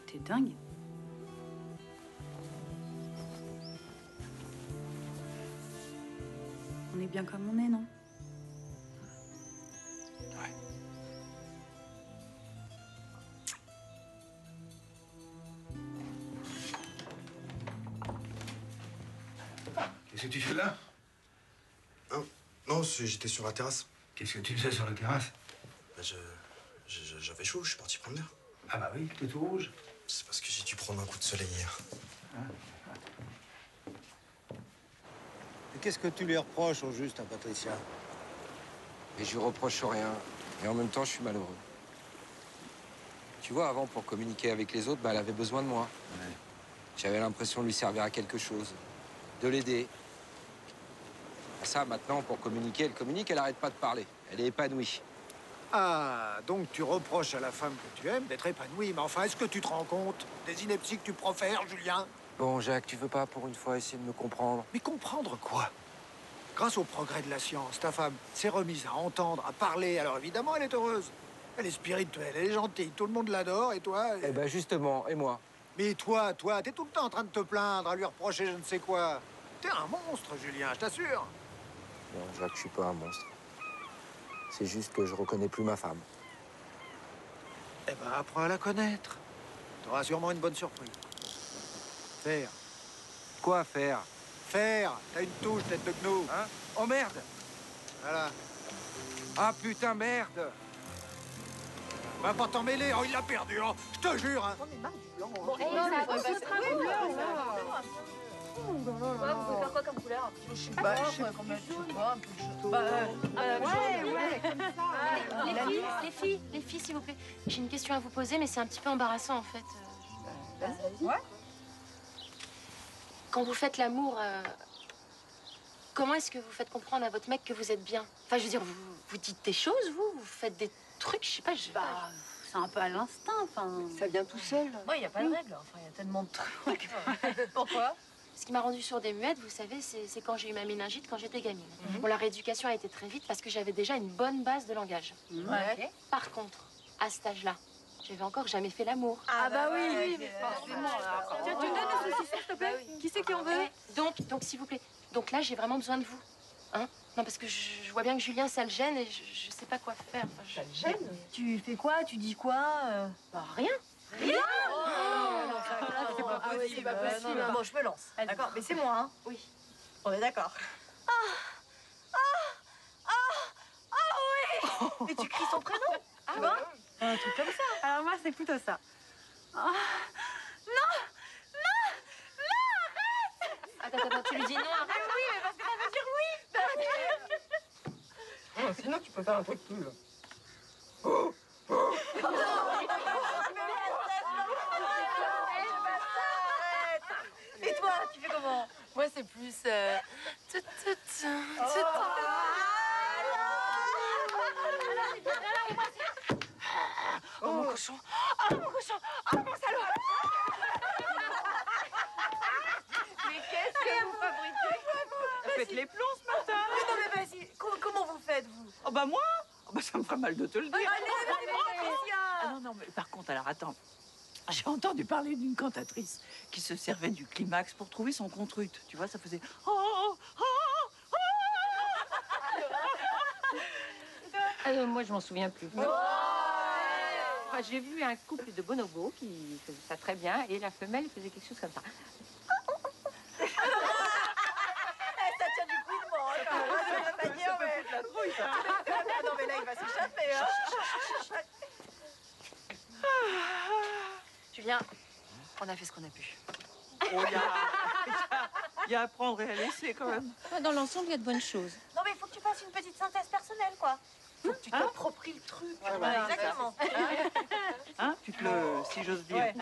S19: T'es dingue. On est bien comme on est, non?
S1: Qu'est-ce que tu fais là?
S11: Non, j'étais sur la terrasse.
S1: Qu'est-ce que tu faisais sur la terrasse?
S11: Bah, je- J'avais chaud, je suis parti prendre l'air.
S1: Ah bah oui, t'es tout rouge.
S11: C'est parce que j'ai dû prendre un coup de soleil hier.
S5: Qu'est-ce que tu lui reproches au juste à Patricia?
S6: Et je lui reproche rien. Et en même temps, je suis malheureux. Tu vois, avant, pour communiquer avec les autres, bah, elle avait besoin de moi. J'avais l'impression de lui servir à quelque chose, de l'aider. Ça, maintenant, pour communiquer, elle communique, elle arrête pas de parler. Elle est épanouie.
S5: Ah, donc tu reproches à la femme que tu aimes d'être épanouie. Mais enfin, est-ce que tu te rends compte des inepties que tu profères, Julien?
S6: Bon, Jacques, tu veux pas, pour une fois, essayer de me comprendre?
S5: Mais comprendre quoi? Grâce au progrès de la science, ta femme s'est remise à entendre, à parler. Alors évidemment, elle est heureuse. Elle est spirituelle, elle est gentille, tout le monde l'adore, et toi
S6: Eh ben, justement, et moi?
S5: Mais toi, toi, t'es tout le temps en train de te plaindre, à lui reprocher je ne sais quoi. T'es un monstre, Julien, je t'assure.
S6: Non, Jacques, je suis pas un monstre. C'est juste que je reconnais plus ma femme.
S5: Eh ben, apprends à la connaître. T'auras sûrement une bonne surprise. Faire.
S6: Quoi faire?
S5: Faire T'as une touche, tête de gnou.
S6: Hein? Oh merde
S5: Voilà.
S6: Ah putain, merde
S5: Va pas t'en mêler, oh, il l'a perdu, oh, je te jure. Hein.
S20: Va se Vous pouvez faire quoi comme couleur? Je sais
S19: pas, je sais pas, je sais pas, un peu de château.
S20: Bah, euh,
S19: ouais,
S20: je-
S19: ouais, comme ça.
S20: Les
S19: La
S20: filles, les filles, les filles, s'il vous plaît. J'ai une question à vous poser, mais c'est un petit peu embarrassant en fait.
S19: Ouais.
S20: Quand vous faites l'amour, euh, comment est-ce que vous faites comprendre à votre mec que vous êtes bien? Enfin, je veux dire, vous, vous dites des choses, vous? Vous faites des trucs, je sais pas, je...
S9: Bah, c'est un peu à l'instinct, enfin.
S19: Ça vient tout seul.
S9: Oui, il n'y a pas de règle. Enfin, il y a tellement de trucs. <laughs> Pourquoi?
S20: Ce qui m'a rendu sur des muettes, vous savez, c'est quand j'ai eu ma méningite, quand j'étais gamine.
S9: Mhm.
S20: Bon, la rééducation a été très vite parce que j'avais déjà une bonne base de langage.
S9: Ouais.
S20: Par contre, à cet âge-là, j'avais encore jamais fait l'amour.
S9: Ah, bah oui, oui, mais forcément. alors. Tiens, tu me donnes des saucisses, s'il te plaît Qui c'est qui en veut.
S20: Donc, donc s'il vous plaît. Donc là, j'ai vraiment besoin de vous. Hein Non, parce que je, je vois bien que Julien, ça le gêne et je, je sais pas quoi faire. Enfin, je... Ça le gêne
S9: Tu fais quoi? Tu dis quoi? Euh
S20: Bah, rien.
S9: Rien
S20: Oh,
S9: non, ça, là, c'est pas
S20: Ah oui,
S9: possible.
S20: c'est pas
S9: Euh,
S20: possible.
S9: non, non, Bon, je me lance. D'accord, mais c'est moi, hein
S20: Oui.
S9: On est d'accord. Et tu cries son prénom?
S20: Ah
S9: vois Un truc comme ça. Alors moi, c'est plutôt ça. Ah.
S20: Attends, attends, tu lui dis non.
S9: Ah oui, mais parce que ça veut dire oui.
S19: Oh, sinon, tu peux faire un truc plus. <laughs>
S9: Et toi, tu fais comment
S20: Moi, c'est plus. euh, tout, tout, tout, tout.
S9: Oh mon cochon Oh mon cochon Oh mon salaud Mais qu'est-ce que vous fabriquez
S4: Faites les plombs ce matin.
S9: Mais non mais vas-y, co- comment vous faites vous?
S4: Oh bah moi? Oh bah ça me ferait mal de te le dire.
S9: Allez, allez, Patricia
S4: Ah non, non, mais par contre, alors attends. J'ai entendu parler d'une cantatrice qui se servait du climax pour trouver son contrute. Tu vois, ça faisait.
S15: Euh, moi, je m'en souviens plus. Enfin, J'ai vu un couple de bonobos qui faisait ça très bien et la femelle faisait quelque chose comme ça.
S9: Eh, Ça tient du coup de hein. Ça peut manière, mais...
S4: la trouille, ça.
S9: Ah non, mais là, il va s'échapper, hein.
S20: Julien, on a fait ce qu'on a pu.
S4: Oh, il y a- il y a à prendre et à laisser quand même.
S15: Dans l'ensemble, il y a de bonnes choses.
S9: Non, mais il faut que tu fasses une petite synthèse personnelle, quoi. Faut que tu t'appropries le truc.
S4: Voilà,
S9: Voilà, exactement.
S4: Hein Tu te le. si j'ose dire.
S9: Ouais.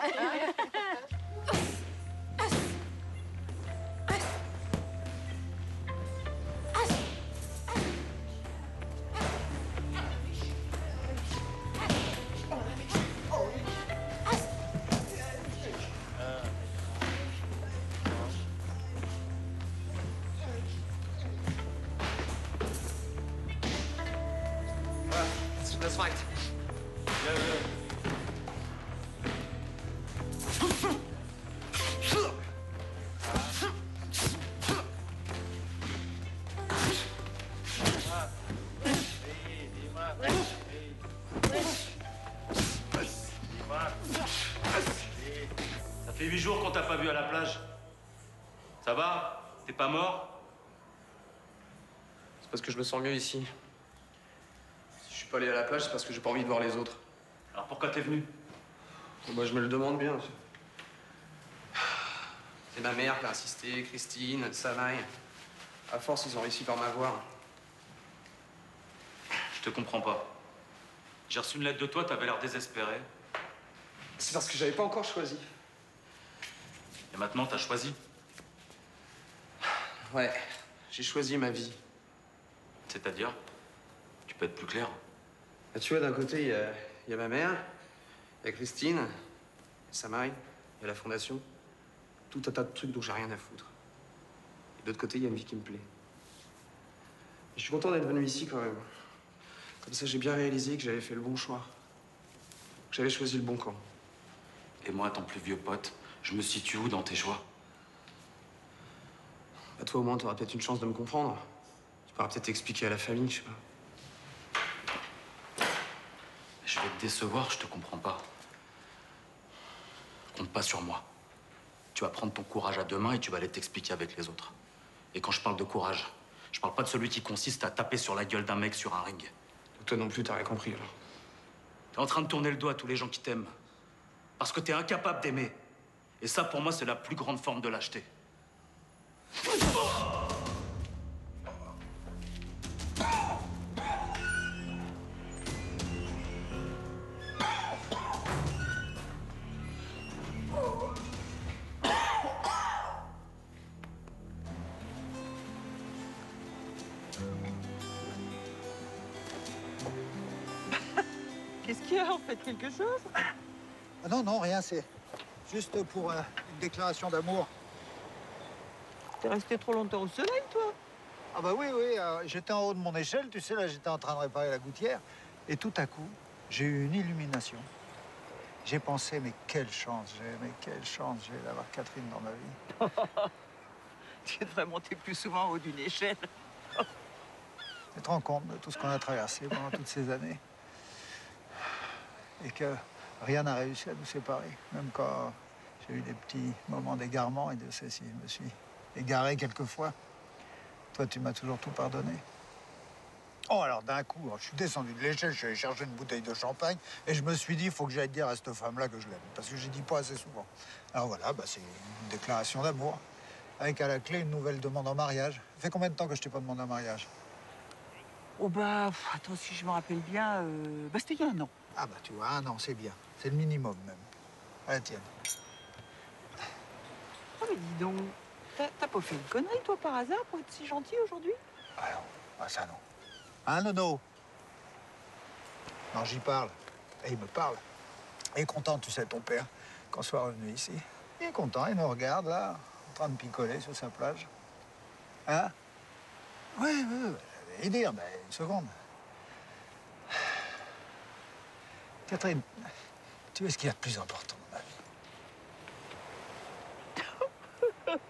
S21: Sens mieux ici. Si je suis pas allé à la plage, c'est parce que j'ai pas envie de voir les autres.
S17: Alors pourquoi t'es venu?
S21: Moi, je me le demande bien. C'est ma mère qui a insisté, Christine, Samaï. À force, ils ont réussi par m'avoir.
S17: Je te comprends pas. J'ai reçu une lettre de toi, t'avais l'air désespéré.
S21: C'est parce que j'avais pas encore choisi.
S17: Et maintenant, t'as choisi?
S21: Ouais, j'ai choisi ma vie.
S17: C'est-à-dire Tu peux être plus clair
S21: Bah, tu vois, d'un côté, il y a, il y a ma mère, il y a Christine, il y a Samaï, il y a la fondation. Tout un tas de trucs dont j'ai rien à foutre. Et de l'autre côté, il y a une vie qui me plaît. Je suis content d'être venu ici quand même. Comme ça, j'ai bien réalisé que j'avais fait le bon choix. Que j'avais choisi le bon camp.
S17: Et moi, ton plus vieux pote, je me situe où dans tes choix?
S21: Bah, toi, au moins, t'auras peut-être une chance de me comprendre. Pourras peut-être expliquer à la famille, je sais pas.
S17: Je vais te décevoir, je te comprends pas. Compte pas sur moi. Tu vas prendre ton courage à deux mains et tu vas aller t'expliquer avec les autres. Et quand je parle de courage, je parle pas de celui qui consiste à taper sur la gueule d'un mec sur un ring.
S21: Donc toi non plus, t'as rien compris alors.
S17: T'es en train de tourner le dos à tous les gens qui t'aiment. Parce que t'es incapable d'aimer. Et ça, pour moi, c'est la plus grande forme de lâcheté.
S5: C'est juste pour euh, une déclaration d'amour.
S4: T'es resté trop longtemps au soleil, toi?
S5: Ah bah oui, oui, euh, j'étais en haut de mon échelle, tu sais, là j'étais en train de réparer la gouttière, et tout à coup, j'ai eu une illumination. J'ai pensé, mais quelle chance j'ai, mais quelle chance j'ai d'avoir Catherine dans ma vie. <laughs>
S4: Tu devrais monter plus souvent en haut d'une échelle.
S5: Tu te rends compte de tout ce qu'on a traversé pendant toutes ces années? Et que rien n'a réussi à nous séparer, même quand j'ai eu des petits moments d'égarement, et sait si je me suis égaré quelquefois. Toi, tu m'as toujours tout pardonné. Oh, alors d'un coup, je suis descendu de l'échelle, je suis allé chercher une bouteille de champagne et je me suis dit, il faut que j'aille dire à cette femme-là que je l'aime. Parce que je dis pas assez souvent. Alors voilà, bah, c'est une déclaration d'amour. Avec à la clé une nouvelle demande en mariage. Ça fait combien de temps que je t'ai pas demandé en mariage?
S4: Oh bah, pff, attends, si je me rappelle bien, euh, bah c'était il y a un an.
S5: Ah bah tu vois, un an, c'est bien. C'est le minimum même. À la tienne.
S4: Oh mais dis donc, t'as pas fait une connerie, toi, par hasard, pour être si gentil aujourd'hui?
S5: Ah ça non. Hein, Nono Non, j'y parle. Et il me parle. Il est content, tu sais, ton père, qu'on soit revenu ici. Il est content, il nous regarde, là, en train de picoler sur sa plage. Hein? Oui, oui, oui. Et dire, ben, une seconde. Catherine, tu es ce qu'il y a de plus important dans ma vie. <laughs>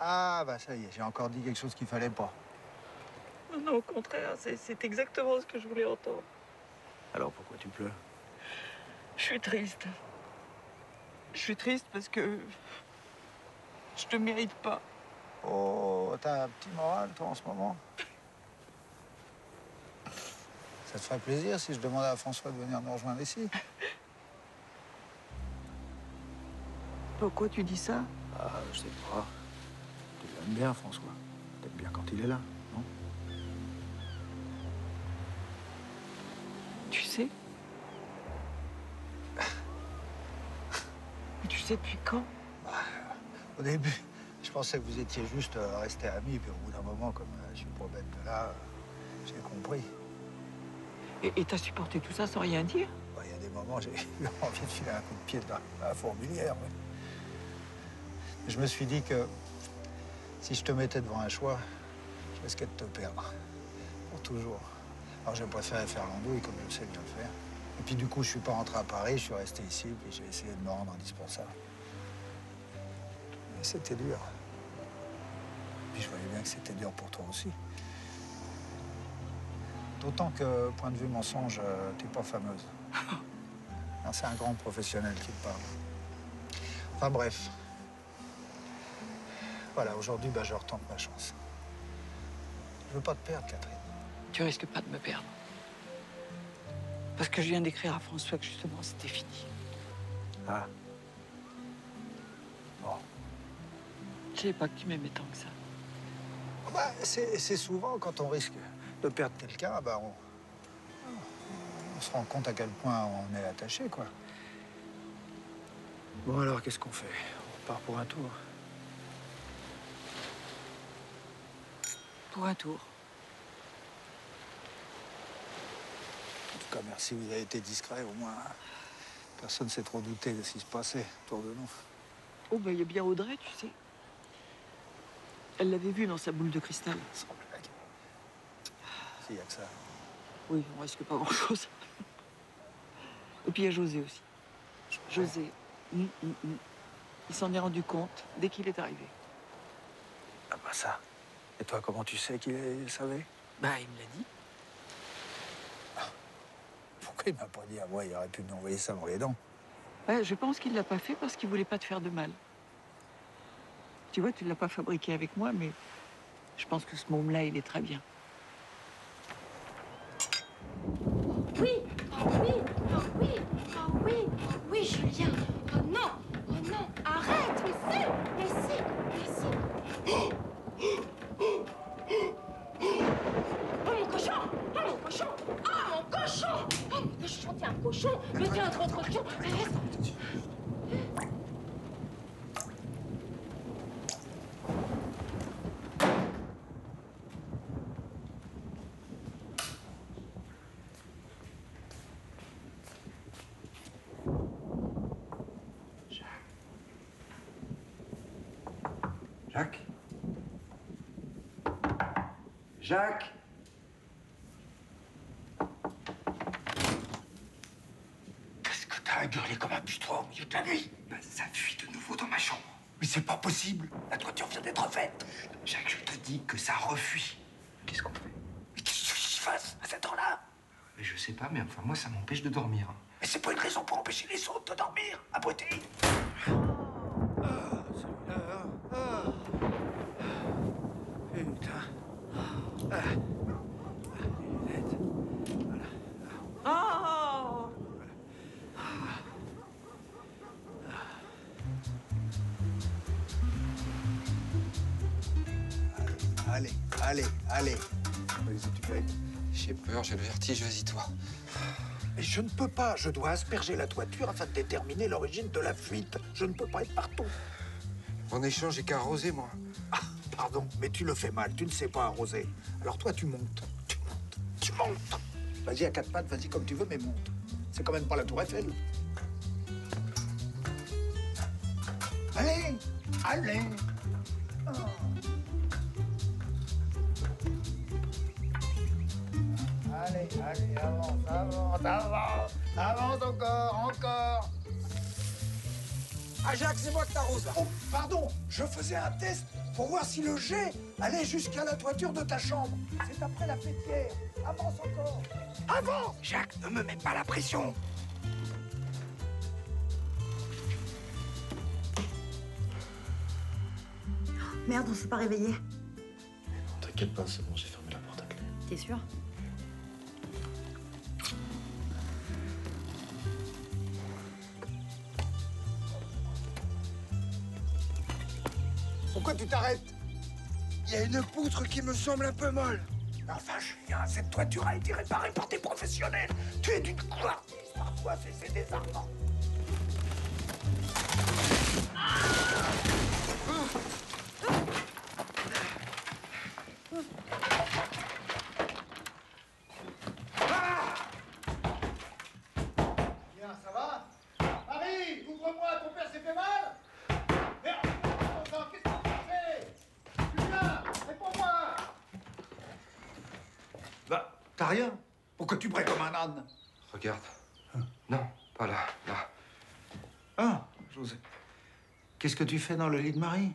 S5: Ah, bah ça y est, j'ai encore dit quelque chose qu'il fallait pas.
S4: Non, non, au contraire, c'est c'est exactement ce que je voulais entendre.
S5: Alors pourquoi tu pleures?
S4: Je suis triste. Je suis triste parce que je te mérite pas.
S5: Oh, t'as un petit moral, toi, en ce moment? Ça te ferait plaisir si je demandais à François de venir nous rejoindre ici?
S4: Pourquoi tu dis ça?
S5: Ah, je sais pas. Tu l'aimes bien, François. T'aimes bien quand il est là, non?
S4: Tu sais? Mais <laughs> tu sais depuis quand?
S5: Au début, je pensais que vous étiez juste euh, restés amis, puis au bout d'un moment, comme euh, je suis pour bête de là, euh, j'ai compris.
S4: Et t'as supporté tout ça sans rien dire?
S5: Bah, Il y a des moments, j'ai <laughs> eu envie de filer un coup de pied dans la fourmilière. oui. Je me suis dit que si je te mettais devant un choix, je risquais de te perdre. Pour toujours. Alors j'ai préféré faire l'andouille comme je sais bien le faire. Et puis du coup, je suis pas rentré à Paris, je suis resté ici, puis j'ai essayé de me rendre indispensable. Mais c'était dur. Puis je voyais bien que c'était dur pour toi aussi. D'autant que, point de vue mensonge, euh, t'es pas fameuse. <laughs> C'est un grand professionnel qui te parle. Enfin bref. Voilà, aujourd'hui, bah, je retente ma chance. Je veux pas te perdre, Catherine.
S4: Tu risques pas de me perdre. Parce que je viens d'écrire à François que justement c'était fini.
S5: Ah. Bon.
S4: Je savais pas que tu m'aimais tant que ça.
S5: Bah, c'est c'est souvent quand on risque de perdre quelqu'un, bah, on, on se rend compte à quel point on est attaché, quoi. Bon, alors, qu'est-ce qu'on fait? On part pour un tour?
S4: Pour un tour.
S5: En tout cas, merci, vous avez été discret, au moins. Personne ne s'est trop douté de ce qui se passait autour de nous.
S4: Oh, ben il y a bien Audrey, tu sais. Elle l'avait vu dans sa boule de cristal.
S5: S'il y a que ça.
S4: Oui, on risque pas grand-chose. Et puis il y a José aussi. José, hum, hum, hum. il s'en est rendu compte dès qu'il est arrivé.
S5: Ah bah ça. Et toi, comment tu sais qu'il est- savait?
S4: Bah, il me l'a dit.
S5: Pourquoi il m'a pas dit à moi Il aurait pu m'envoyer ça dans les dents?
S4: Ouais, je pense qu'il l'a pas fait parce qu'il voulait pas te faire de mal. Tu vois, tu l'as pas fabriqué avec moi, mais je pense que ce môme-là, il est très bien.
S20: t'es un cochon, mais t'es un gros cochon.
S6: Jacques. Jacques.
S5: Possible. La toiture vient d'être faite. Jacques, je te dis que ça refuit.
S6: Qu'est-ce qu'on fait?
S5: Mais qu'est-ce que je fasse à cette heure-là?
S6: Mais Je sais pas, mais enfin, moi, ça m'empêche de dormir.
S5: Mais c'est pas une raison pour empêcher les autres de dormir, abruti.
S22: Allez, allez. Vas-y, tu peux.
S6: J'ai peur, j'ai le vertige, vas-y, toi.
S5: Mais je ne peux pas. Je dois asperger la toiture afin de déterminer l'origine de la fuite. Je ne peux pas être partout.
S6: En échange, j'ai qu'à arroser, moi.
S5: Ah, pardon, mais tu le fais mal. Tu ne sais pas arroser. Alors toi, tu montes. Tu montes. Tu montes. Vas-y, à quatre pattes, vas-y comme tu veux, mais monte. C'est quand même pas la tour Eiffel. Allez, allez. Oh. Allez, allez, avance, avance, avance. Avance encore, encore. Ah, Jacques, c'est moi que t'arrose là. Oh, pardon, je faisais un test pour voir si le jet allait jusqu'à la toiture de ta chambre. C'est après la fêtière. Avance encore. Avance Jacques, ne me mets pas la pression.
S23: Merde, on s'est pas réveillé.
S11: T'inquiète pas, c'est bon, j'ai fermé la porte à clé.
S23: T'es sûr?
S5: Pourquoi tu t'arrêtes Il y a une poutre qui me semble un peu molle. Enfin, Julien, cette toiture a été réparée par des professionnels. Tu es d'une couardise parfois, c'est désarmant. Bien, ça va Marie, ouvre-moi, ton père s'est fait mal Merde, bon sang, qu'est-ce que tu fais Julien, réponds-moi Bah, t'as rien Pourquoi tu brais comme un âne
S6: Regarde. Non, pas là, là.
S5: Ah, José. Qu'est-ce que tu fais dans le lit de Marie?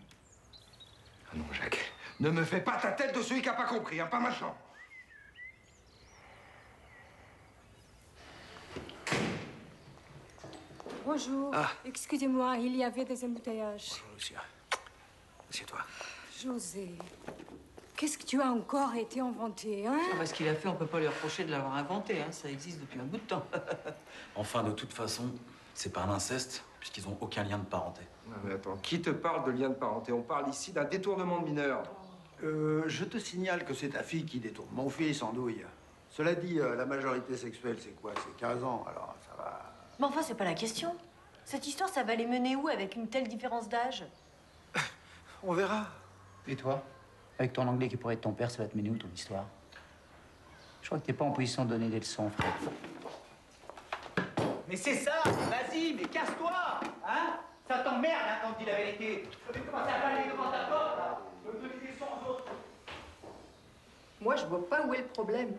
S6: Ah non, Jacques.
S5: Ne me fais pas ta tête de celui qui a pas compris, hein, pas ma chambre.
S3: Bonjour.
S5: Ah.
S3: Excusez-moi, il y avait des embouteillages.
S5: Lucia, assieds-toi.
S3: José, qu'est-ce que tu as encore été inventé, hein?
S4: Ah, bah, ce qu'il a fait, on peut pas lui reprocher de l'avoir inventé. Hein. Ça existe depuis un bout de temps. <laughs>
S17: Enfin, de toute façon, c'est pas un inceste, puisqu'ils ont aucun lien de parenté.
S6: Non, mais attends, qui te parle de lien de parenté? On parle ici d'un détournement de mineur.
S24: Euh, je te signale que c'est ta fille qui détourne. Mon fils en douille. Cela dit, euh, la majorité sexuelle, c'est quoi? C'est 15 ans, alors ça va.
S9: Mais enfin, c'est pas la question. Cette histoire, ça va les mener où avec une telle différence d'âge? <laughs>
S24: On verra.
S25: Et toi? Avec ton anglais qui pourrait être ton père, ça va te mener où ton histoire? Je crois que t'es pas en position de donner des leçons, frère.
S12: Mais c'est ça Vas-y, mais casse-toi Hein? Ça t'emmerde hein, quand on dit la vérité. À parler devant ta porte, là Je veux donner des leçons aux autres.
S18: Moi, je vois pas où est le problème.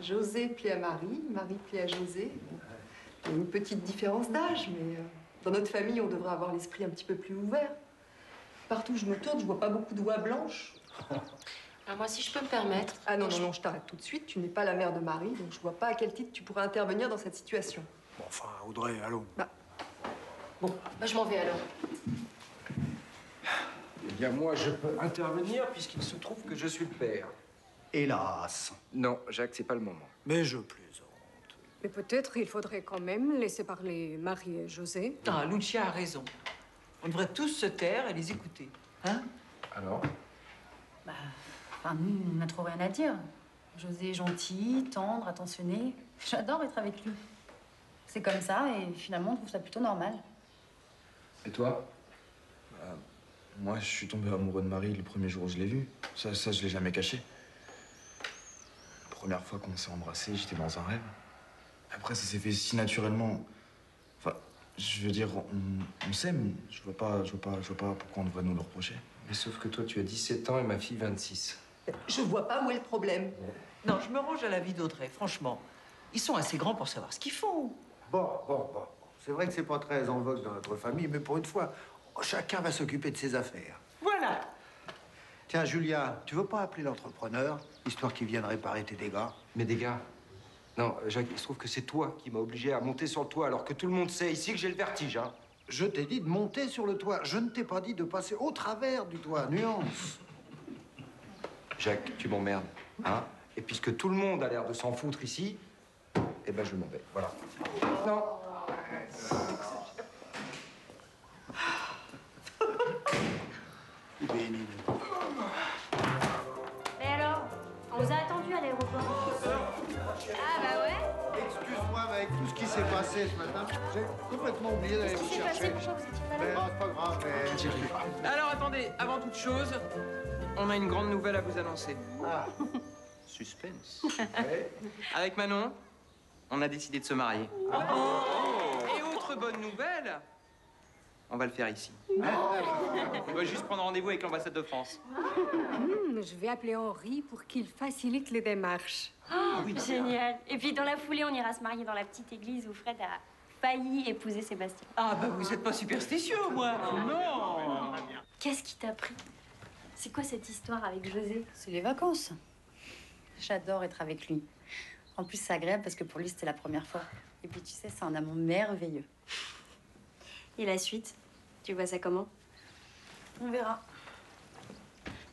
S18: José plaît à Marie, Marie plaît à José. Il y a une petite différence d'âge, mais euh, dans notre famille, on devrait avoir l'esprit un petit peu plus ouvert. Partout où je me tourne, je vois pas beaucoup de voix blanches.
S9: Alors moi, si je peux me permettre...
S18: Ah non, non, non, je t'arrête tout de suite. Tu n'es pas la mère de Marie, donc je vois pas à quel titre tu pourrais intervenir dans cette situation.
S24: Bon, enfin, Audrey, allons.
S9: Bon, bah, je m'en vais alors.
S6: Eh bien, moi, je peux intervenir puisqu'il se trouve que je suis le père.
S24: Hélas.
S6: Non, Jacques, c'est pas le moment.
S24: Mais je plaisante.
S3: Mais peut-être il faudrait quand même laisser parler Marie et José.
S4: Ah, Lucia a raison. On devrait tous se taire et les écouter. Hein?
S6: Alors?
S19: Bah, enfin, nous, on n'a trop rien à dire. José est gentil, tendre, attentionné. J'adore être avec lui. C'est comme ça et finalement, on trouve ça plutôt normal.
S11: Et toi? Bah, Moi, je suis tombé amoureux de Marie le premier jour où je l'ai vue. Ça, ça, je l'ai jamais caché. La première fois qu'on s'est embrassé, j'étais dans un rêve. Après, ça s'est fait si naturellement. Enfin, je veux dire, on, on s'aime. Je vois pas, je vois pas, je vois pas pourquoi on devrait nous le reprocher.
S6: Mais sauf que toi, tu as 17 ans et ma fille 26.
S4: Je vois pas où est le problème. Non, je me range à la vie d'Audrey, franchement. Ils sont assez grands pour savoir ce qu'ils font.
S5: Bon, bon, bon. C'est vrai que c'est pas très en vogue dans notre famille, mais pour une fois, chacun va s'occuper de ses affaires.
S4: Voilà.
S5: Tiens, Julia, tu veux pas appeler l'entrepreneur, histoire qu'il vienne réparer tes dégâts?
S6: Mes dégâts? Non, Jacques, il se trouve que c'est toi qui m'as obligé à monter sur le toit, alors que tout le monde sait ici que j'ai le vertige, hein.
S5: Je t'ai dit de monter sur le toit. Je ne t'ai pas dit de passer au travers du toit. Nuance.
S6: Jacques, tu m'emmerdes, hein? Et puisque tout le monde a l'air de s'en foutre ici, eh ben je m'en vais, voilà. Non.
S1: Mais alors On vous a attendu à l'aéroport? Ah bah
S5: avec tout ce qui s'est passé ce matin, j'ai complètement oublié d'aller
S1: Qu'est-ce
S5: vous
S1: qui s'est passé
S5: chercher.
S1: Pourquoi vous étiez pas
S5: Mais ah, c'est pas grave, mais...
S10: Alors attendez, avant toute chose, on a une grande nouvelle à vous annoncer.
S5: Ah.
S26: Suspense. <laughs>
S10: Avec Manon, on a décidé de se marier. Et autre bonne nouvelle, on va le faire ici. On va juste prendre rendez-vous avec l'ambassade de France.
S3: Hmm, je vais appeler Henri pour qu'il facilite les démarches.
S1: Oh, Génial. Et puis dans la foulée, on ira se marier dans la petite église où Fred a failli épouser Sébastien.
S4: Ah bah vous êtes pas superstitieux, moi. Non.
S1: Qu'est-ce qui t'a pris? C'est quoi cette histoire avec José?
S19: C'est les vacances. J'adore être avec lui. En plus, c'est agréable parce que pour lui, c'était la première fois. Et puis, tu sais, c'est un amour merveilleux.
S1: Et la suite Tu vois ça comment?
S19: On verra.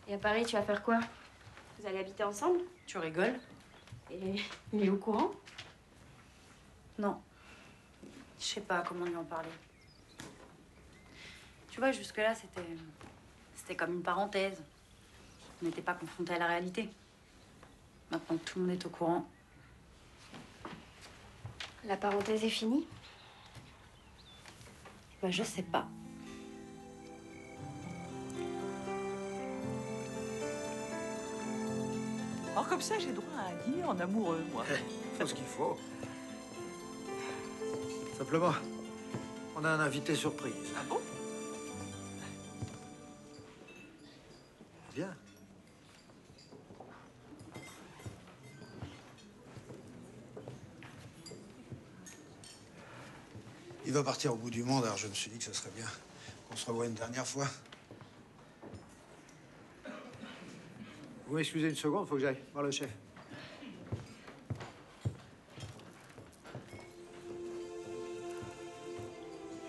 S1: Et à Paris, tu vas faire quoi? Vous allez habiter ensemble?
S19: Tu rigoles?
S1: Et il est au courant?
S19: Non. Je sais pas comment lui en parler. Tu vois, jusque-là, c'était. C'était comme une parenthèse. On n'était pas confrontés à la réalité. Maintenant que tout le monde est au courant,
S1: La parenthèse est finie?
S19: Bah, je sais pas.
S4: Alors comme ça, j'ai droit à un dîner en amoureux, moi.
S5: faut ce qu'il faut. Simplement, on a un invité surprise.
S4: Ah bon?
S5: Viens. Il va partir au bout du monde, alors je me suis dit que ce serait bien qu'on se revoie une dernière fois. Vous m'excusez une seconde, faut que j'aille voir le chef.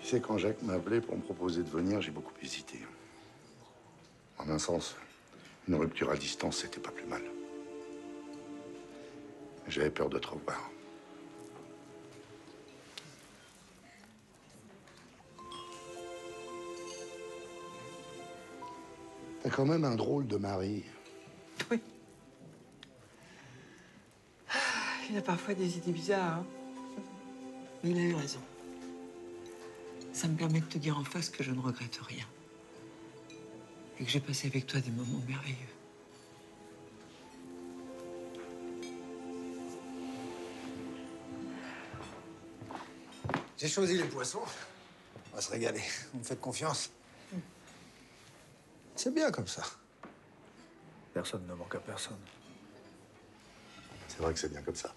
S27: Tu sais, quand Jacques m'a appelé pour me proposer de venir, j'ai beaucoup hésité. En un sens, une rupture à distance, c'était pas plus mal. J'avais peur de te revoir. T'as quand même un drôle de mari.
S4: Il a parfois des idées bizarres, hein. Mais il a eu raison. Ça me permet de te dire en face que je ne regrette rien. Et que j'ai passé avec toi des moments merveilleux.
S5: J'ai choisi les poissons. On va se régaler. Vous me faites confiance C'est bien comme ça. Personne ne manque à personne.
S27: C'est vrai que c'est bien comme ça.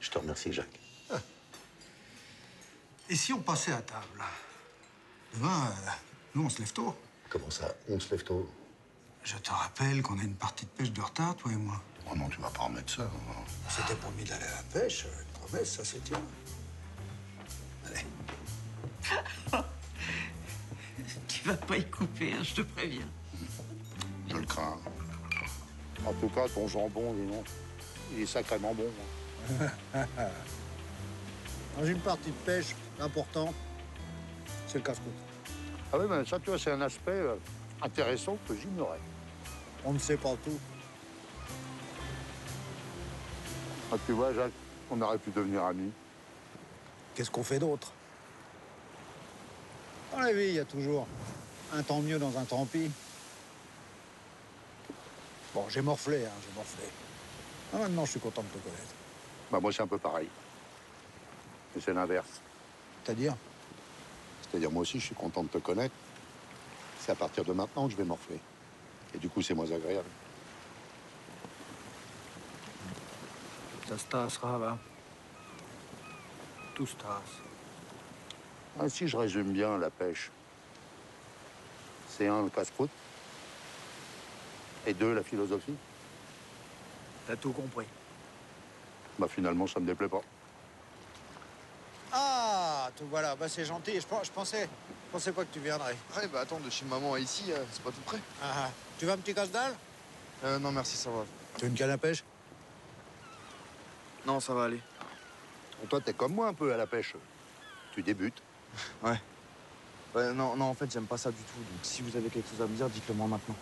S27: Je te remercie, Jacques.
S5: Et si on passait à table Demain, euh, nous, on se lève tôt.
S27: Comment ça On se lève tôt?
S5: Je te rappelle qu'on a une partie de pêche de retard, toi et moi.
S27: Oh non, tu vas pas remettre ça. hein.
S5: On s'était promis d'aller à la pêche. euh, Une promesse, ça se tient. Allez. <laughs> <laughs>
S4: Tu vas pas y couper, hein, je te préviens.
S27: Je le crains. En tout cas, ton jambon, dis donc, il est sacrément bon. hein. <laughs>
S5: Dans une partie de pêche, l'important, c'est le casse-croûte.
S27: Ah oui, mais ça, tu vois, c'est un aspect euh, intéressant que j'ignorais.
S5: On ne sait pas tout.
S27: Ah, tu vois, Jacques, on aurait pu devenir amis.
S5: Qu'est-ce qu'on fait d'autre? Dans la vie, il y a toujours un temps mieux dans un temps pis. Bon, j'ai morflé, hein, j'ai morflé. Ah, maintenant, je suis content de te connaître.
S27: Bah, moi, c'est un peu pareil. Mais c'est l'inverse.
S5: C'est-à-dire?
S27: C'est-à-dire, moi aussi, je suis content de te connaître. C'est à partir de maintenant que je vais morfler. Et du coup, c'est moins agréable.
S1: Ça se tassera, va. Tout se tasse.
S27: Ah, si je résume bien la pêche, c'est un, le casse-croûte, et deux, la philosophie.
S1: T'as tout compris.
S27: Bah finalement, ça me déplaît pas.
S5: Ah, te voilà, bah c'est gentil. Je pensais, je pensais pas que tu viendrais.
S11: Ouais, bah attends, de chez maman à ici, euh, c'est pas tout près.
S5: Ah, ah. Tu veux un petit casse-dalle?
S11: Euh, non, merci, ça va.
S5: Tu veux une canne à pêche?
S11: Non, ça va aller.
S27: Toi, t'es comme moi un peu à la pêche. Tu débutes.
S11: Ouais. Non, non, en fait, j'aime pas ça du tout. Donc, si vous avez quelque chose à me dire, dites-le moi maintenant.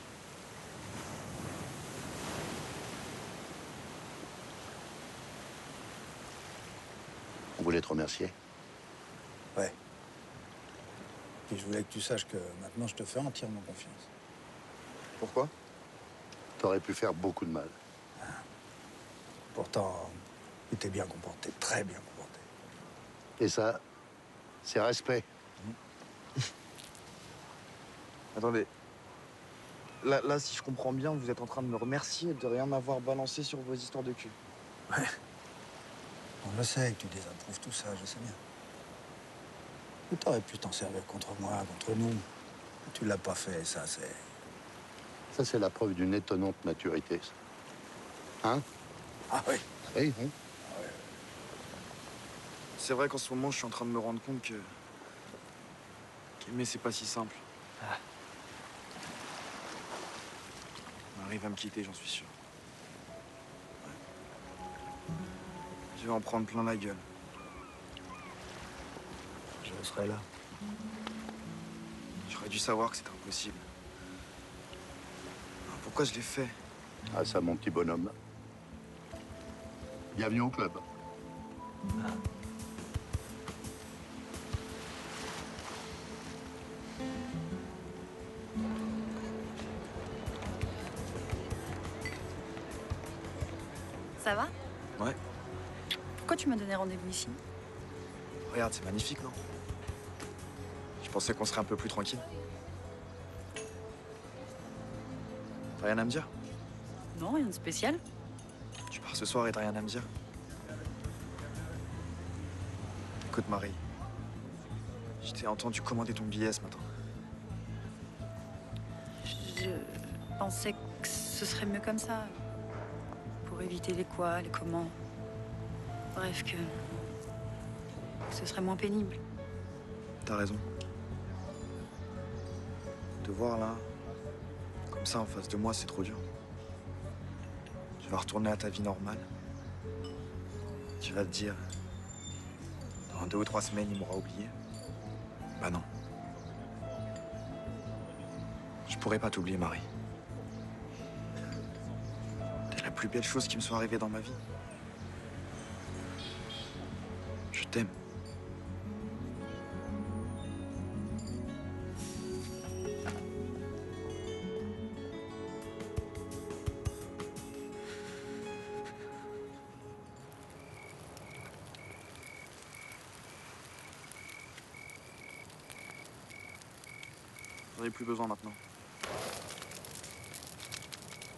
S27: On voulait te remercier.
S5: Ouais. Puis je voulais que tu saches que maintenant je te fais entièrement confiance.
S11: Pourquoi?
S27: T'aurais pu faire beaucoup de mal.
S5: Pourtant, tu t'es bien comporté, très bien comporté.
S27: Et ça, c'est respect. <laughs>
S11: Attendez. Là, là, si je comprends bien, vous êtes en train de me remercier de rien m'avoir balancé sur vos histoires de cul.
S5: Ouais. Bon, je sais que tu désapprouves tout ça, je sais bien. Mais t'aurais pu t'en servir contre moi, contre nous. Tu l'as pas fait, ça c'est.
S27: Ça, c'est la preuve d'une étonnante maturité. ça. Hein?
S5: Ah oui
S27: Oui, hein?
S11: C'est vrai qu'en ce moment, je suis en train de me rendre compte que. qu'aimer, c'est pas si simple. Marie va me quitter, j'en suis sûr. Ouais. Je vais en prendre plein la gueule.
S5: Je serai là.
S11: J'aurais dû savoir que c'était impossible. Ah, Pourquoi je l'ai fait?
S27: Ah, ça, mon petit bonhomme. Bienvenue au club.
S14: Ça rendez-vous ici
S11: Regarde, c'est magnifique, non? Je pensais qu'on serait un peu plus tranquille. T'as rien à me dire?
S14: Non, rien de spécial.
S11: Tu pars ce soir et t'as rien à me dire Écoute, Marie. Je t'ai entendu commander ton billet ce matin.
S14: Je pensais que ce serait mieux comme ça. Pour éviter les quoi, les comment. Bref, que. ce serait moins pénible.
S11: T'as raison. Te voir là, comme ça en face de moi, c'est trop dur. Tu vas retourner à ta vie normale. Tu vas te dire, dans deux ou trois semaines, il m'aura oublié. Bah non. Je pourrais pas t'oublier, Marie. T'es la plus belle chose qui me soit arrivée dans ma vie. Plus besoin maintenant.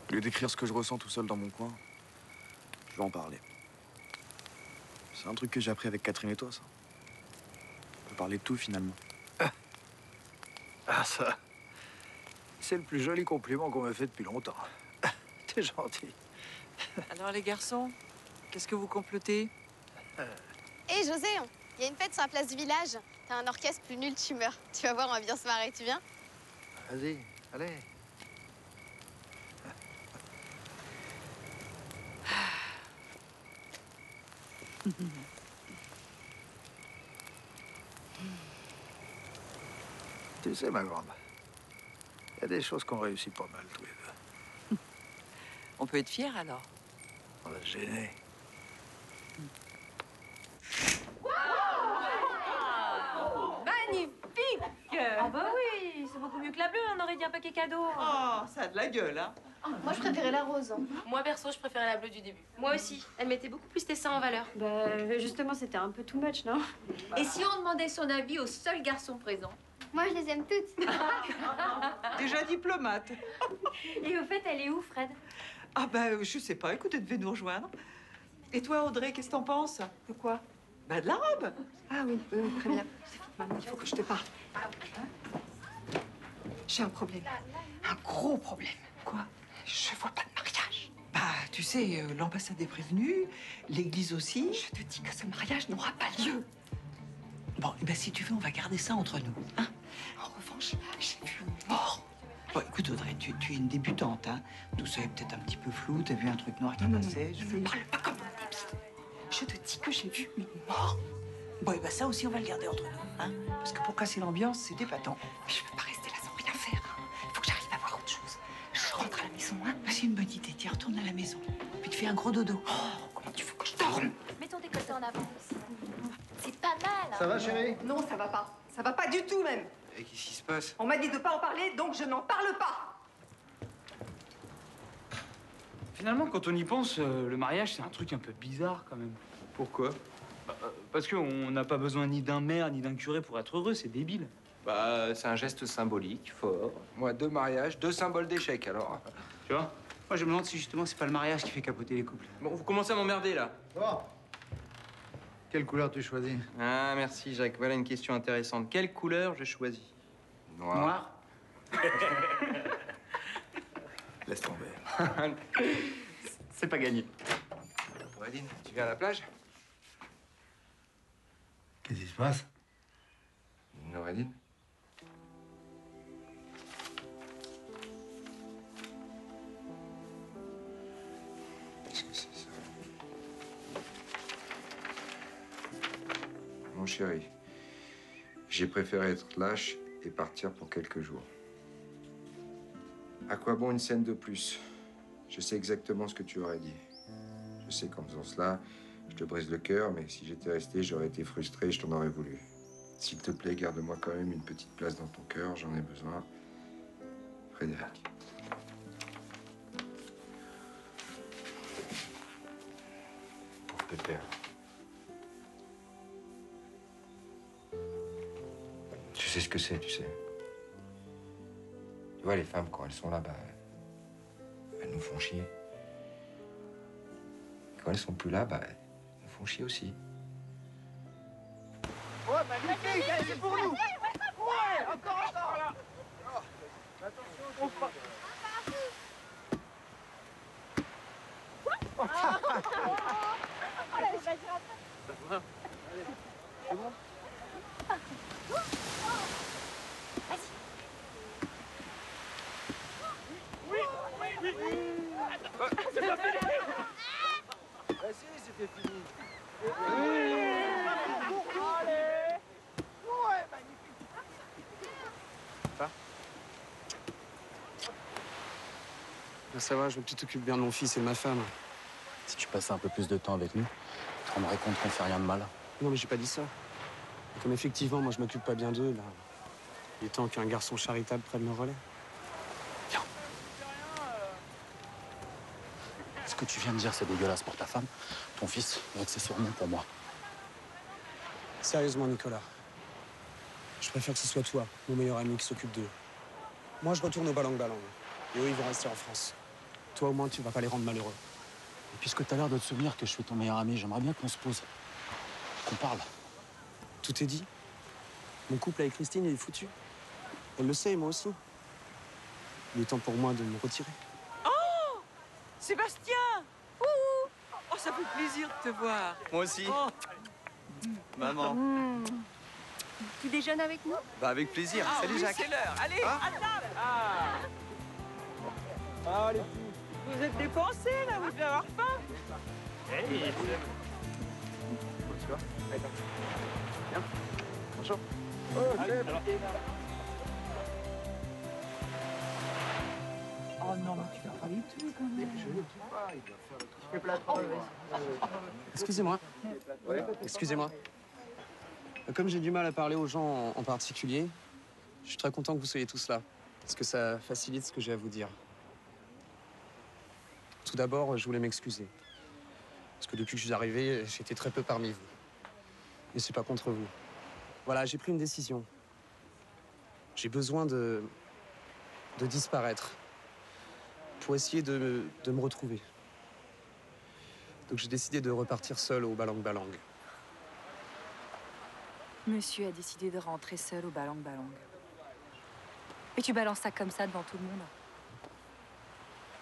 S11: Au lieu d'écrire ce que je ressens tout seul dans mon coin, je vais en parler. C'est un truc que j'ai appris avec Catherine et toi, ça. On peut parler de tout finalement.
S1: Ah, ça. C'est le plus joli compliment qu'on m'a fait depuis longtemps. <laughs> T'es gentil.
S4: Alors les garçons, qu'est-ce que vous complotez?
S13: Hé José, il y a une fête sur la place du village. T'as un orchestre plus nul, tu meurs. Tu vas voir, on va bien se marrer, tu viens?
S1: Vas-y, allez. <laughs> Tu sais, ma grande, il y a des choses qu'on réussit pas mal tous les deux.
S4: On peut être fiers alors?
S1: On va se gêner.
S20: Magnifique Ah bah oui, c'est beaucoup mieux que la bleue,
S4: Oh, ça a de la gueule, hein
S13: Moi, je préférais la rose. hein.
S20: Moi perso, je préférais la bleue du début. Moi aussi, elle mettait beaucoup plus tes seins en valeur.
S14: Bah, justement, c'était un peu too much, non?
S20: Et si on demandait son avis au seul garçon présent?
S28: Moi, je les aime toutes. <laughs>
S4: Déjà diplomate.
S29: Et au fait, elle est où, Fred?
S4: Ah bah, je sais pas, écoute, elle devait nous rejoindre. Et toi, Audrey, qu'est-ce que t'en penses?
S18: De quoi?
S4: Bah, de la robe.
S18: Ah oui, très bien. Maman, il faut que je te parle. J'ai un problème. Un gros problème.
S4: Quoi?
S18: Je vois pas de mariage.
S4: Bah, tu sais, euh, l'ambassade est prévenue, l'église aussi.
S18: Je te dis que ce mariage n'aura pas lieu.
S4: Bon, eh ben, si tu veux, on va garder ça entre nous. Hein?
S18: En revanche, j'ai vu une mort.
S4: Bon, écoute, Audrey, tu, tu es une débutante, hein. Tout ça est peut-être un petit peu flou. T'as vu un truc noir qui passait.
S18: non, ne parle pas comme un débile. Je te dis que j'ai vu une mort.
S4: Bon, et ben ça aussi, on va le garder entre nous, hein. Parce que pour casser l'ambiance, c'est épatant.
S18: Mais je peux pas rester là maison, hein.
S4: Bah, c'est une bonne idée. Tiens, retourne à la maison. Puis tu fais un gros dodo.
S18: Oh, comment tu veux que je dorme
S1: Mets ton décolleté en avant. C'est pas mal. hein.
S5: Ça va, chérie
S18: Non, ça va pas. Ça va pas du tout, même.
S6: Et qu'est-ce qui se passe
S18: On m'a dit de pas en parler, donc je n'en parle pas.
S2: Finalement, quand on y pense, euh, le mariage, c'est un truc un peu bizarre quand même.
S6: Pourquoi
S2: Bah, euh, Parce qu'on n'a pas besoin ni d'un maire ni d'un curé pour être heureux, c'est débile.
S6: Bah, c'est un geste symbolique, fort. Moi, deux mariages, deux symboles d'échec, alors.
S2: Moi, je me demande si justement c'est pas le mariage qui fait capoter les couples.
S6: Bon, vous commencez à m'emmerder, là.
S5: Bon. Quelle couleur tu choisis?
S6: Ah, merci, Jacques. Voilà une question intéressante. Quelle couleur je choisis?
S2: Noir <laughs>
S6: Laisse tomber. <laughs>
S2: C'est pas gagné.
S6: Noureddin, tu viens à la plage?
S5: Qu'est-ce qui se passe?
S6: Noureddin Mon chéri, j'ai préféré être lâche et partir pour quelques jours. À quoi bon une scène de plus? Je sais exactement ce que tu aurais dit. Je sais qu'en faisant cela, je te brise le cœur, mais si j'étais resté, j'aurais été frustré et je t'en aurais voulu. S'il te plaît, garde-moi quand même une petite place dans ton cœur, j'en ai besoin. Frédéric. Tu sais ce que c'est, tu sais. Tu vois, les femmes, quand elles sont là, bah, elles nous font chier. Quand elles sont plus là, bah, elles nous font chier aussi.
S30: Ouais, magnifique, allez, c'est pour nous Ouais, encore, encore, là Attention, on se C'est bon? Oui, oui, oui C'est pas fini Bah si, c'était fini Oui Allez Ouais, magnifique
S21: ça va, je veux que tu t'occupes bien de mon fils et de ma femme.
S17: Si tu passais un peu plus de temps avec nous, tu te rendrais compte qu'on fait rien de mal.
S21: Non, mais j'ai pas dit ça. Comme effectivement, moi, je m'occupe pas bien d'eux, là. Il est temps qu'un garçon charitable prenne le relais.
S17: Ce que tu viens de dire, c'est dégueulasse pour ta femme, ton fils, et accessoirement pour moi.
S21: Sérieusement, Nicolas. Je préfère que ce soit toi, mon meilleur ami, qui s'occupe d'eux. Moi, je retourne au Balang Balang. Et eux, ils vont rester en France. Toi, au moins, tu vas pas les rendre malheureux.
S17: Et puisque t'as l'air de te souvenir que je suis ton meilleur ami, j'aimerais bien qu'on se pose. Qu'on parle.
S21: Tout est dit. Mon couple avec Christine, il est foutu. Elle le sait, moi aussi. Il est temps pour moi de me retirer.
S4: Oh Sébastien Ouh Oh, ça fait plaisir de te voir.
S6: Moi aussi.
S4: Oh.
S6: Maman.
S1: Mmh. Tu déjeunes avec nous?
S6: Bah, avec plaisir.
S4: Ah,
S6: Salut,
S4: oui,
S6: Jacques.
S4: c'est l'heure. Allez,
S6: Hein
S4: à table
S30: Ah, les
S4: Vous êtes dépensés, là, vous devez avoir faim.
S30: Bonjour.
S4: Oh non, mais tu vas pas les tuer, quand même.
S21: Excusez-moi. Excusez-moi. Comme j'ai du mal à parler aux gens en, en particulier, je suis très content que vous soyez tous là. Parce que ça facilite ce que j'ai à vous dire. Tout d'abord, je voulais m'excuser. Parce que depuis que je suis arrivé, j'étais très peu parmi vous. Et c'est pas contre vous. Voilà, j'ai pris une décision. J'ai besoin de. de disparaître. Pour essayer de, me- de me retrouver. Donc j'ai décidé de repartir seul au Balang Balang.
S14: Monsieur a décidé de rentrer seul au Balang Balang. Et tu balances ça comme ça devant tout le monde?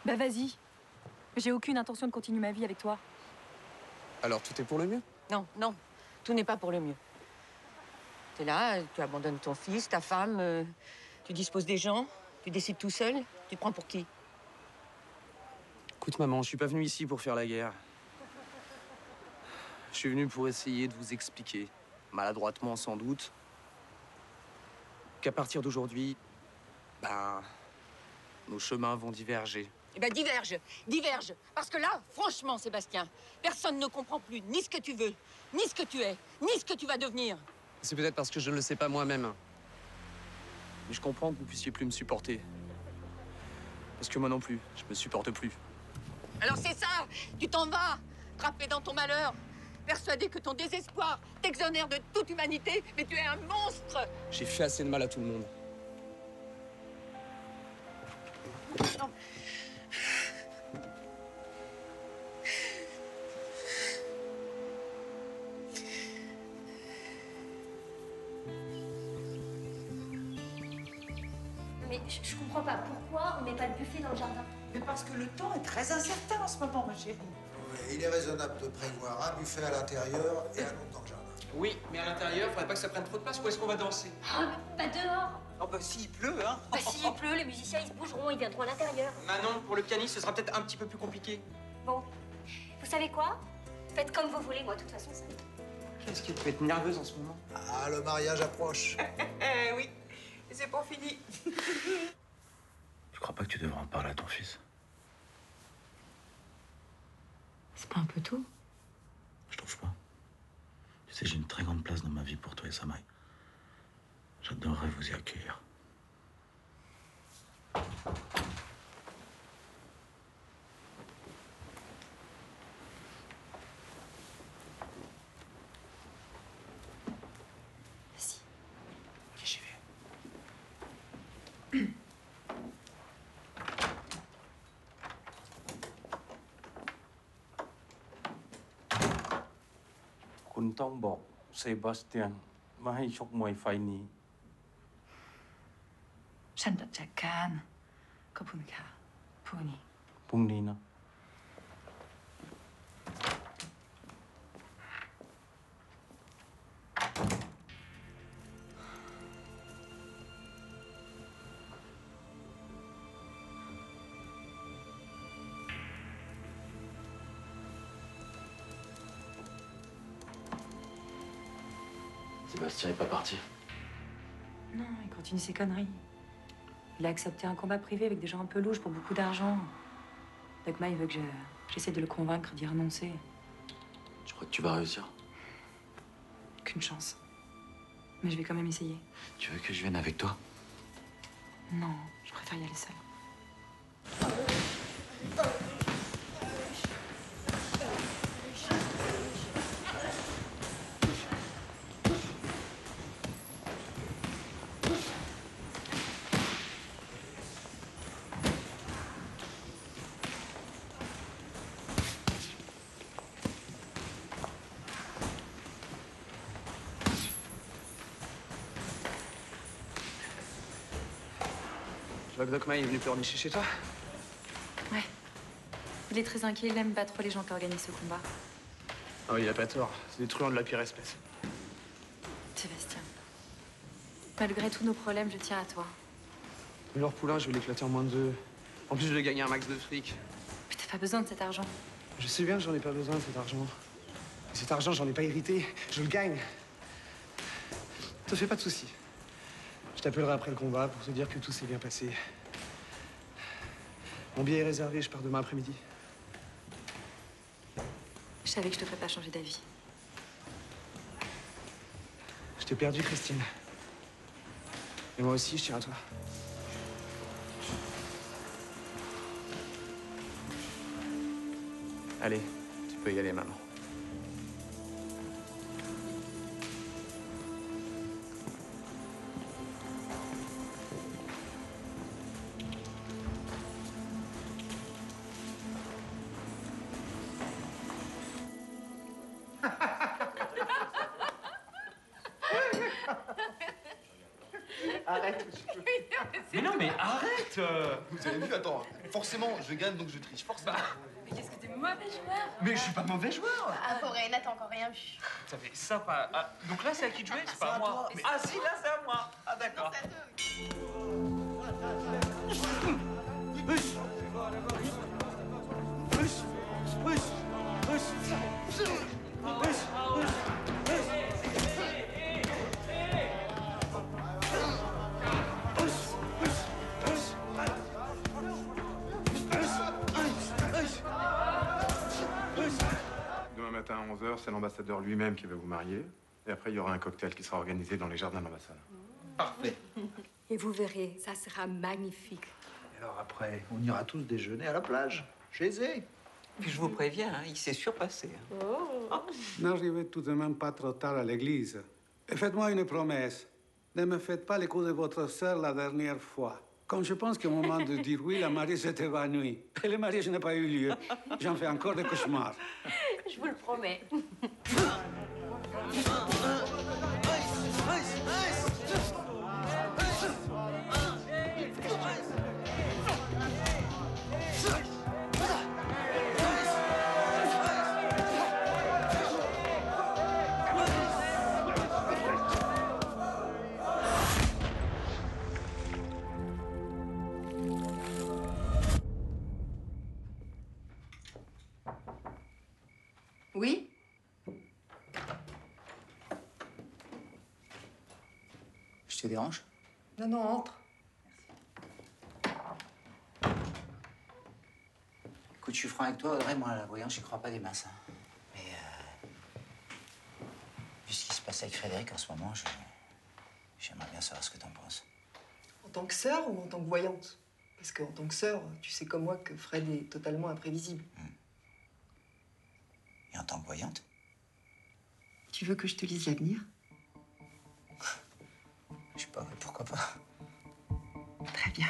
S14: Bah vas-y. J'ai aucune intention de continuer ma vie avec toi.
S21: Alors tout est pour le mieux?
S15: Non, non, tout n'est pas pour le mieux. T'es là, tu abandonnes ton fils, ta femme, euh, tu disposes des gens, tu décides tout seul, tu te prends pour qui?
S21: Écoute, maman, je suis pas venu ici pour faire la guerre. Je suis venu pour essayer de vous expliquer, maladroitement sans doute, qu'à partir d'aujourd'hui, ben, nos chemins vont diverger.
S15: Eh ben diverge, diverge. Parce que là, franchement, Sébastien, personne ne comprend plus ni ce que tu veux, ni ce que tu es, ni ce que tu vas devenir.
S21: C'est peut-être parce que je ne le sais pas moi-même. Mais je comprends que vous puissiez plus me supporter. Parce que moi non plus, je me supporte plus.
S15: Alors c'est ça, tu t'en vas, trappé dans ton malheur, persuadé que ton désespoir t'exonère de toute humanité, mais tu es un monstre.
S21: J'ai fait assez de mal à tout le monde.
S4: Moment, ma chérie.
S5: Ouais, Il est raisonnable de prévoir un buffet à l'intérieur et un autre dans le jardin.
S21: Oui, mais à l'intérieur, faudrait pas que ça prenne trop de place. Où est-ce qu'on va danser?
S13: Ah, mais pas dehors
S4: Oh bah s'il pleut, hein
S13: Bah s'il <laughs> pleut, les musiciens ils se bougeront, ils viendront à l'intérieur.
S21: Manon, pour le pianiste, ce sera peut-être un petit peu plus compliqué.
S13: Bon, vous savez quoi? Faites comme vous voulez, moi de toute façon ça
S21: Qu'est-ce que tu peux être nerveuse en ce moment?
S5: Ah, le mariage approche. <laughs>
S4: Eh oui, c'est pas fini.
S17: Tu crois pas que tu devrais en parler à ton fils?
S14: C'est pas un peu tôt?
S17: Je trouve pas. Tu sais, j'ai une très grande place dans ma vie pour toi et Samaï. J'adorerais vous y accueillir.
S31: คุณต้องบอกเซบาสเตียนมาให้ชกมวยไฟล์นี้
S14: ฉันจะจัดการขอบคุณค่ะผู้นี้
S31: พรุ่งนี้นะ
S17: Sébastien est pas parti.
S14: Non, il continue ses conneries. Il a accepté un combat privé avec des gens un peu louches pour beaucoup d'argent. Dogma, il veut que je- j'essaie de le convaincre d'y renoncer.
S17: Tu crois que tu vas réussir?
S14: Qu'une chance. Mais je vais quand même essayer.
S17: Tu veux que je vienne avec toi?
S14: Non, je préfère y aller seule.
S21: May est venu pleurnicher chez toi.
S14: Ouais. Il est très inquiet, il aime pas trop les gens qui organisent ce combat.
S21: Ah oui, il a pas tort. C'est des truands de la pire espèce.
S14: Sébastien. Malgré tous nos problèmes, je tiens à toi.
S21: Leur poulain, je vais l'éclater en moins de deux. En plus, je vais gagner un max de fric.
S14: Mais t'as pas besoin de cet argent.
S21: Je sais bien que j'en ai pas besoin de cet argent. Mais cet argent, j'en ai pas hérité. Je le gagne. Te fais pas de soucis. Je t'appellerai après le combat pour te dire que tout s'est bien passé. Mon billet est réservé, je pars demain après-midi.
S14: Je savais que je te ferais pas changer d'avis.
S21: Je t'ai perdu, Christine. Et moi aussi, je tiens à toi. Allez, tu peux y aller maintenant.
S32: Forcément, je gagne donc je triche, forcément.
S1: Mais qu'est-ce que t'es mauvais joueur
S31: Mais je suis pas mauvais joueur
S1: Ah, Forêt, t'as encore rien vu.
S31: Ça fait pas. ah, donc là, c'est à qui de jouer? C'est pas à moi. Mais- Ah si, là, c'est à moi. Ah d'accord.
S7: C'est l'ambassadeur lui-même qui va vous marier. Et après, il y aura un cocktail qui sera organisé dans les jardins de l'ambassade.
S4: Parfait.
S3: Et vous verrez, ça sera magnifique.
S5: Et alors après, on ira tous déjeuner à la plage, chez Zé.
S4: Puis je vous préviens, hein, il s'est surpassé. hein.
S33: N'arrivez tout de même pas trop tard à l'église. Et faites-moi une promesse. Ne me faites pas les coups de votre sœur la dernière fois. Quand je pense qu'au moment de dire oui, la mariée s'est évanouie. Et le mariage n'a pas eu lieu. J'en fais encore des cauchemars.
S1: Je vous le promets.
S25: Dérange
S18: Non, non, entre.
S25: Écoute, je suis franc avec toi, Audrey, moi, la voyance, j'y crois pas des masses. hein. Mais, euh, vu ce qui se passe avec Frédéric en ce moment, j'aimerais bien savoir ce que t'en penses.
S18: En tant que sœur ou en tant que voyante? Parce qu'en tant que sœur, tu sais comme moi que Fred est totalement imprévisible.
S25: Et en tant que voyante?
S18: Tu veux que je te lise l'avenir?
S25: Je sais pas, pourquoi pas
S18: Très bien.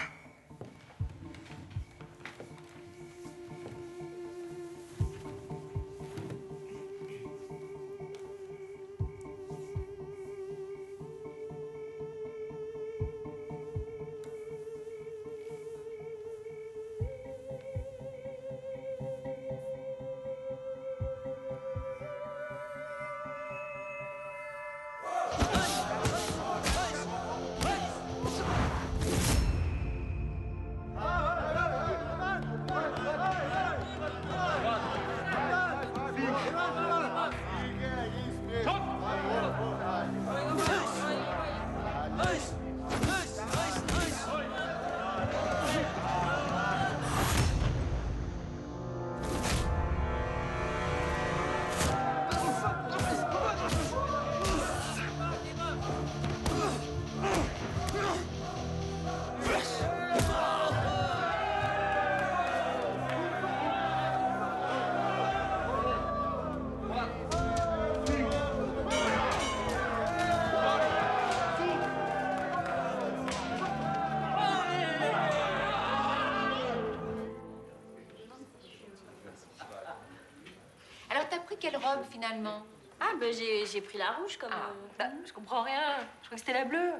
S15: Quelle robe finalement
S1: Ah, bah j'ai j'ai pris la rouge comme. euh,
S15: bah, je comprends rien. Je crois que c'était la bleue.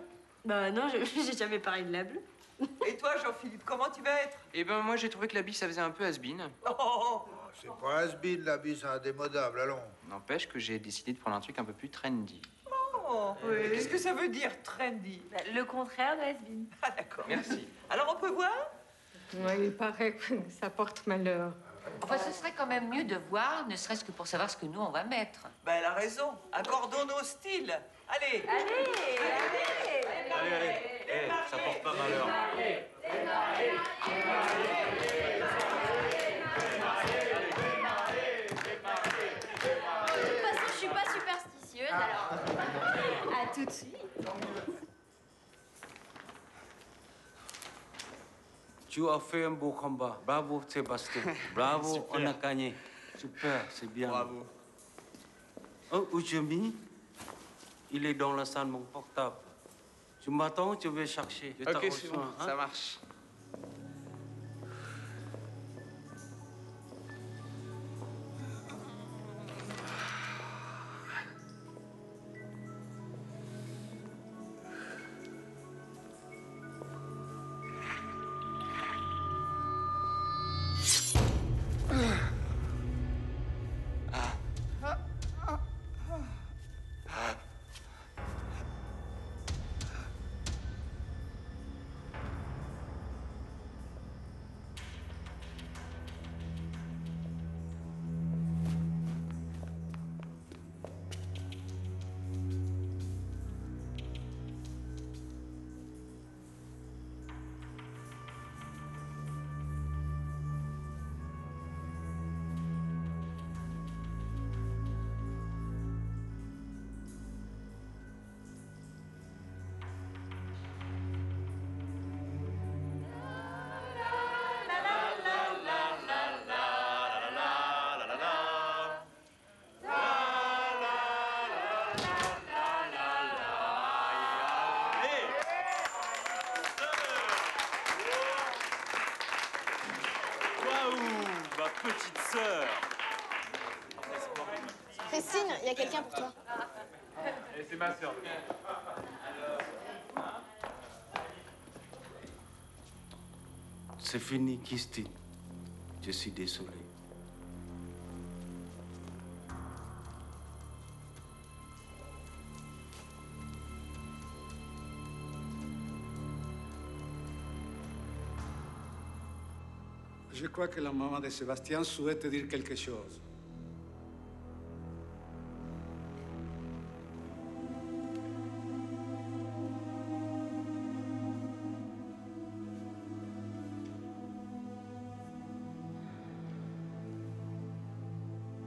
S1: Bah non, <laughs> j'ai jamais parlé de la bleue. <laughs>
S4: Et toi, Jean-Philippe, comment tu vas être?
S10: Eh ben moi j'ai trouvé que l'habit ça faisait un peu has-been.
S4: Oh,
S5: C'est pas has-been, la bise, c'est indémodable, allons.
S10: N'empêche que j'ai décidé de prendre un truc un peu plus trendy.
S4: oh. Qu'est-ce que ça veut dire, trendy?
S1: Bah, Le contraire de Hasbin.
S4: Ah, d'accord.
S10: Merci.
S4: Alors, on peut voir?
S3: Ouais, il paraît que ça porte malheur.
S15: Enfin, ce serait quand même mieux de voir, ne serait-ce que pour savoir ce que nous, on va mettre.
S4: Bah, elle a raison. Accordons nos styles. Allez
S1: Allez
S31: Allez, allez. Eh, ça porte pas malheur.
S1: De toute façon, je suis pas superstitieuse, alors. À tout de suite.
S31: Tu as fait un beau combat. Bravo, Sébastien. <laughs> Bravo, on a gagné. Super, c'est bien.
S4: Bravo.
S31: Oh, où j'ai mis Il est dans la salle, mon portable. Tu m'attends, tu vais chercher. Je
S10: Ok, bon,
S31: hein?
S10: ça marche.
S34: Sœur.
S20: Christine, il y a quelqu'un pour toi.
S35: Et c'est ma sœur.
S31: C'est fini, Christine. Je suis désolé.
S33: Crois que la maman de Sébastien souhaite dire quelque chose.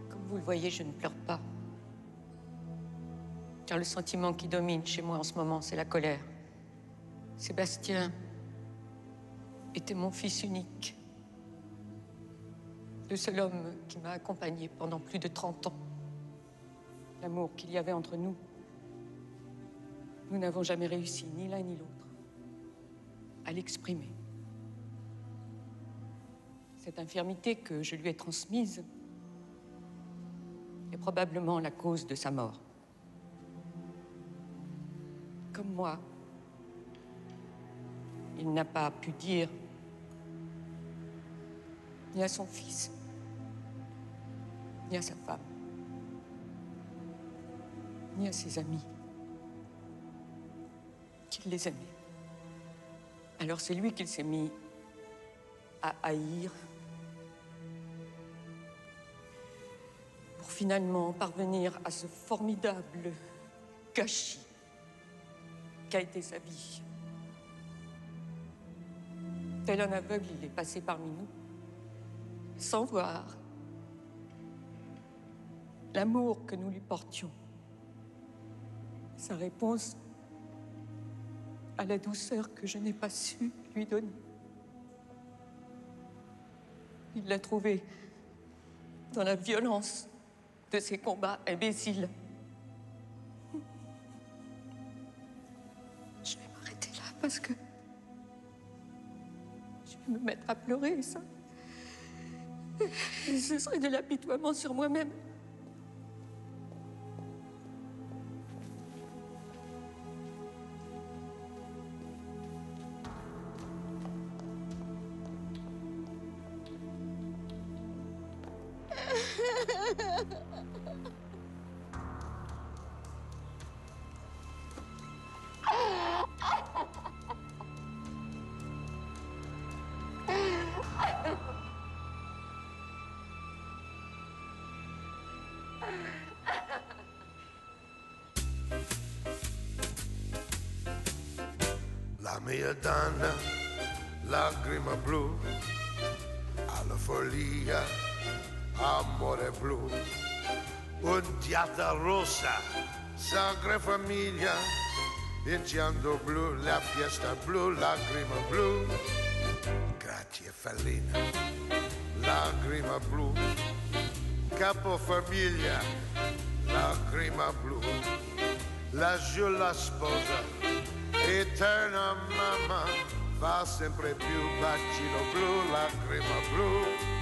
S15: Comme vous le voyez, je ne pleure pas. Car le sentiment qui domine chez moi en ce moment, c'est la colère. Sébastien était mon fils unique. Le seul homme qui m'a accompagné pendant plus de 30 ans. L'amour qu'il y avait entre nous. Nous n'avons jamais réussi, ni l'un ni l'autre, à l'exprimer. Cette infirmité que je lui ai transmise est probablement la cause de sa mort. Comme moi, il n'a pas pu dire ni à son fils, ni à sa femme, ni à ses amis qu'il les aimait. Alors c'est lui qu'il s'est mis à haïr pour finalement parvenir à ce formidable gâchis qu'a été sa vie. Tel un aveugle, il est passé parmi nous sans voir l'amour que nous lui portions. Sa réponse à la douceur que je n'ai pas su lui donner. Il l'a trouvée dans la violence de ses combats imbéciles. Je vais m'arrêter là parce que je vais me mettre à pleurer, ça. Ce serait de l'apitoiement sur moi-même.
S36: Pianto blu, la fiesta blu, lacrima blu, grazie Fellina, lacrima blu, capofamiglia, lacrima blu, laggiù la sposa, eterna mamma, fa sempre più bacino blu, lacrima blu,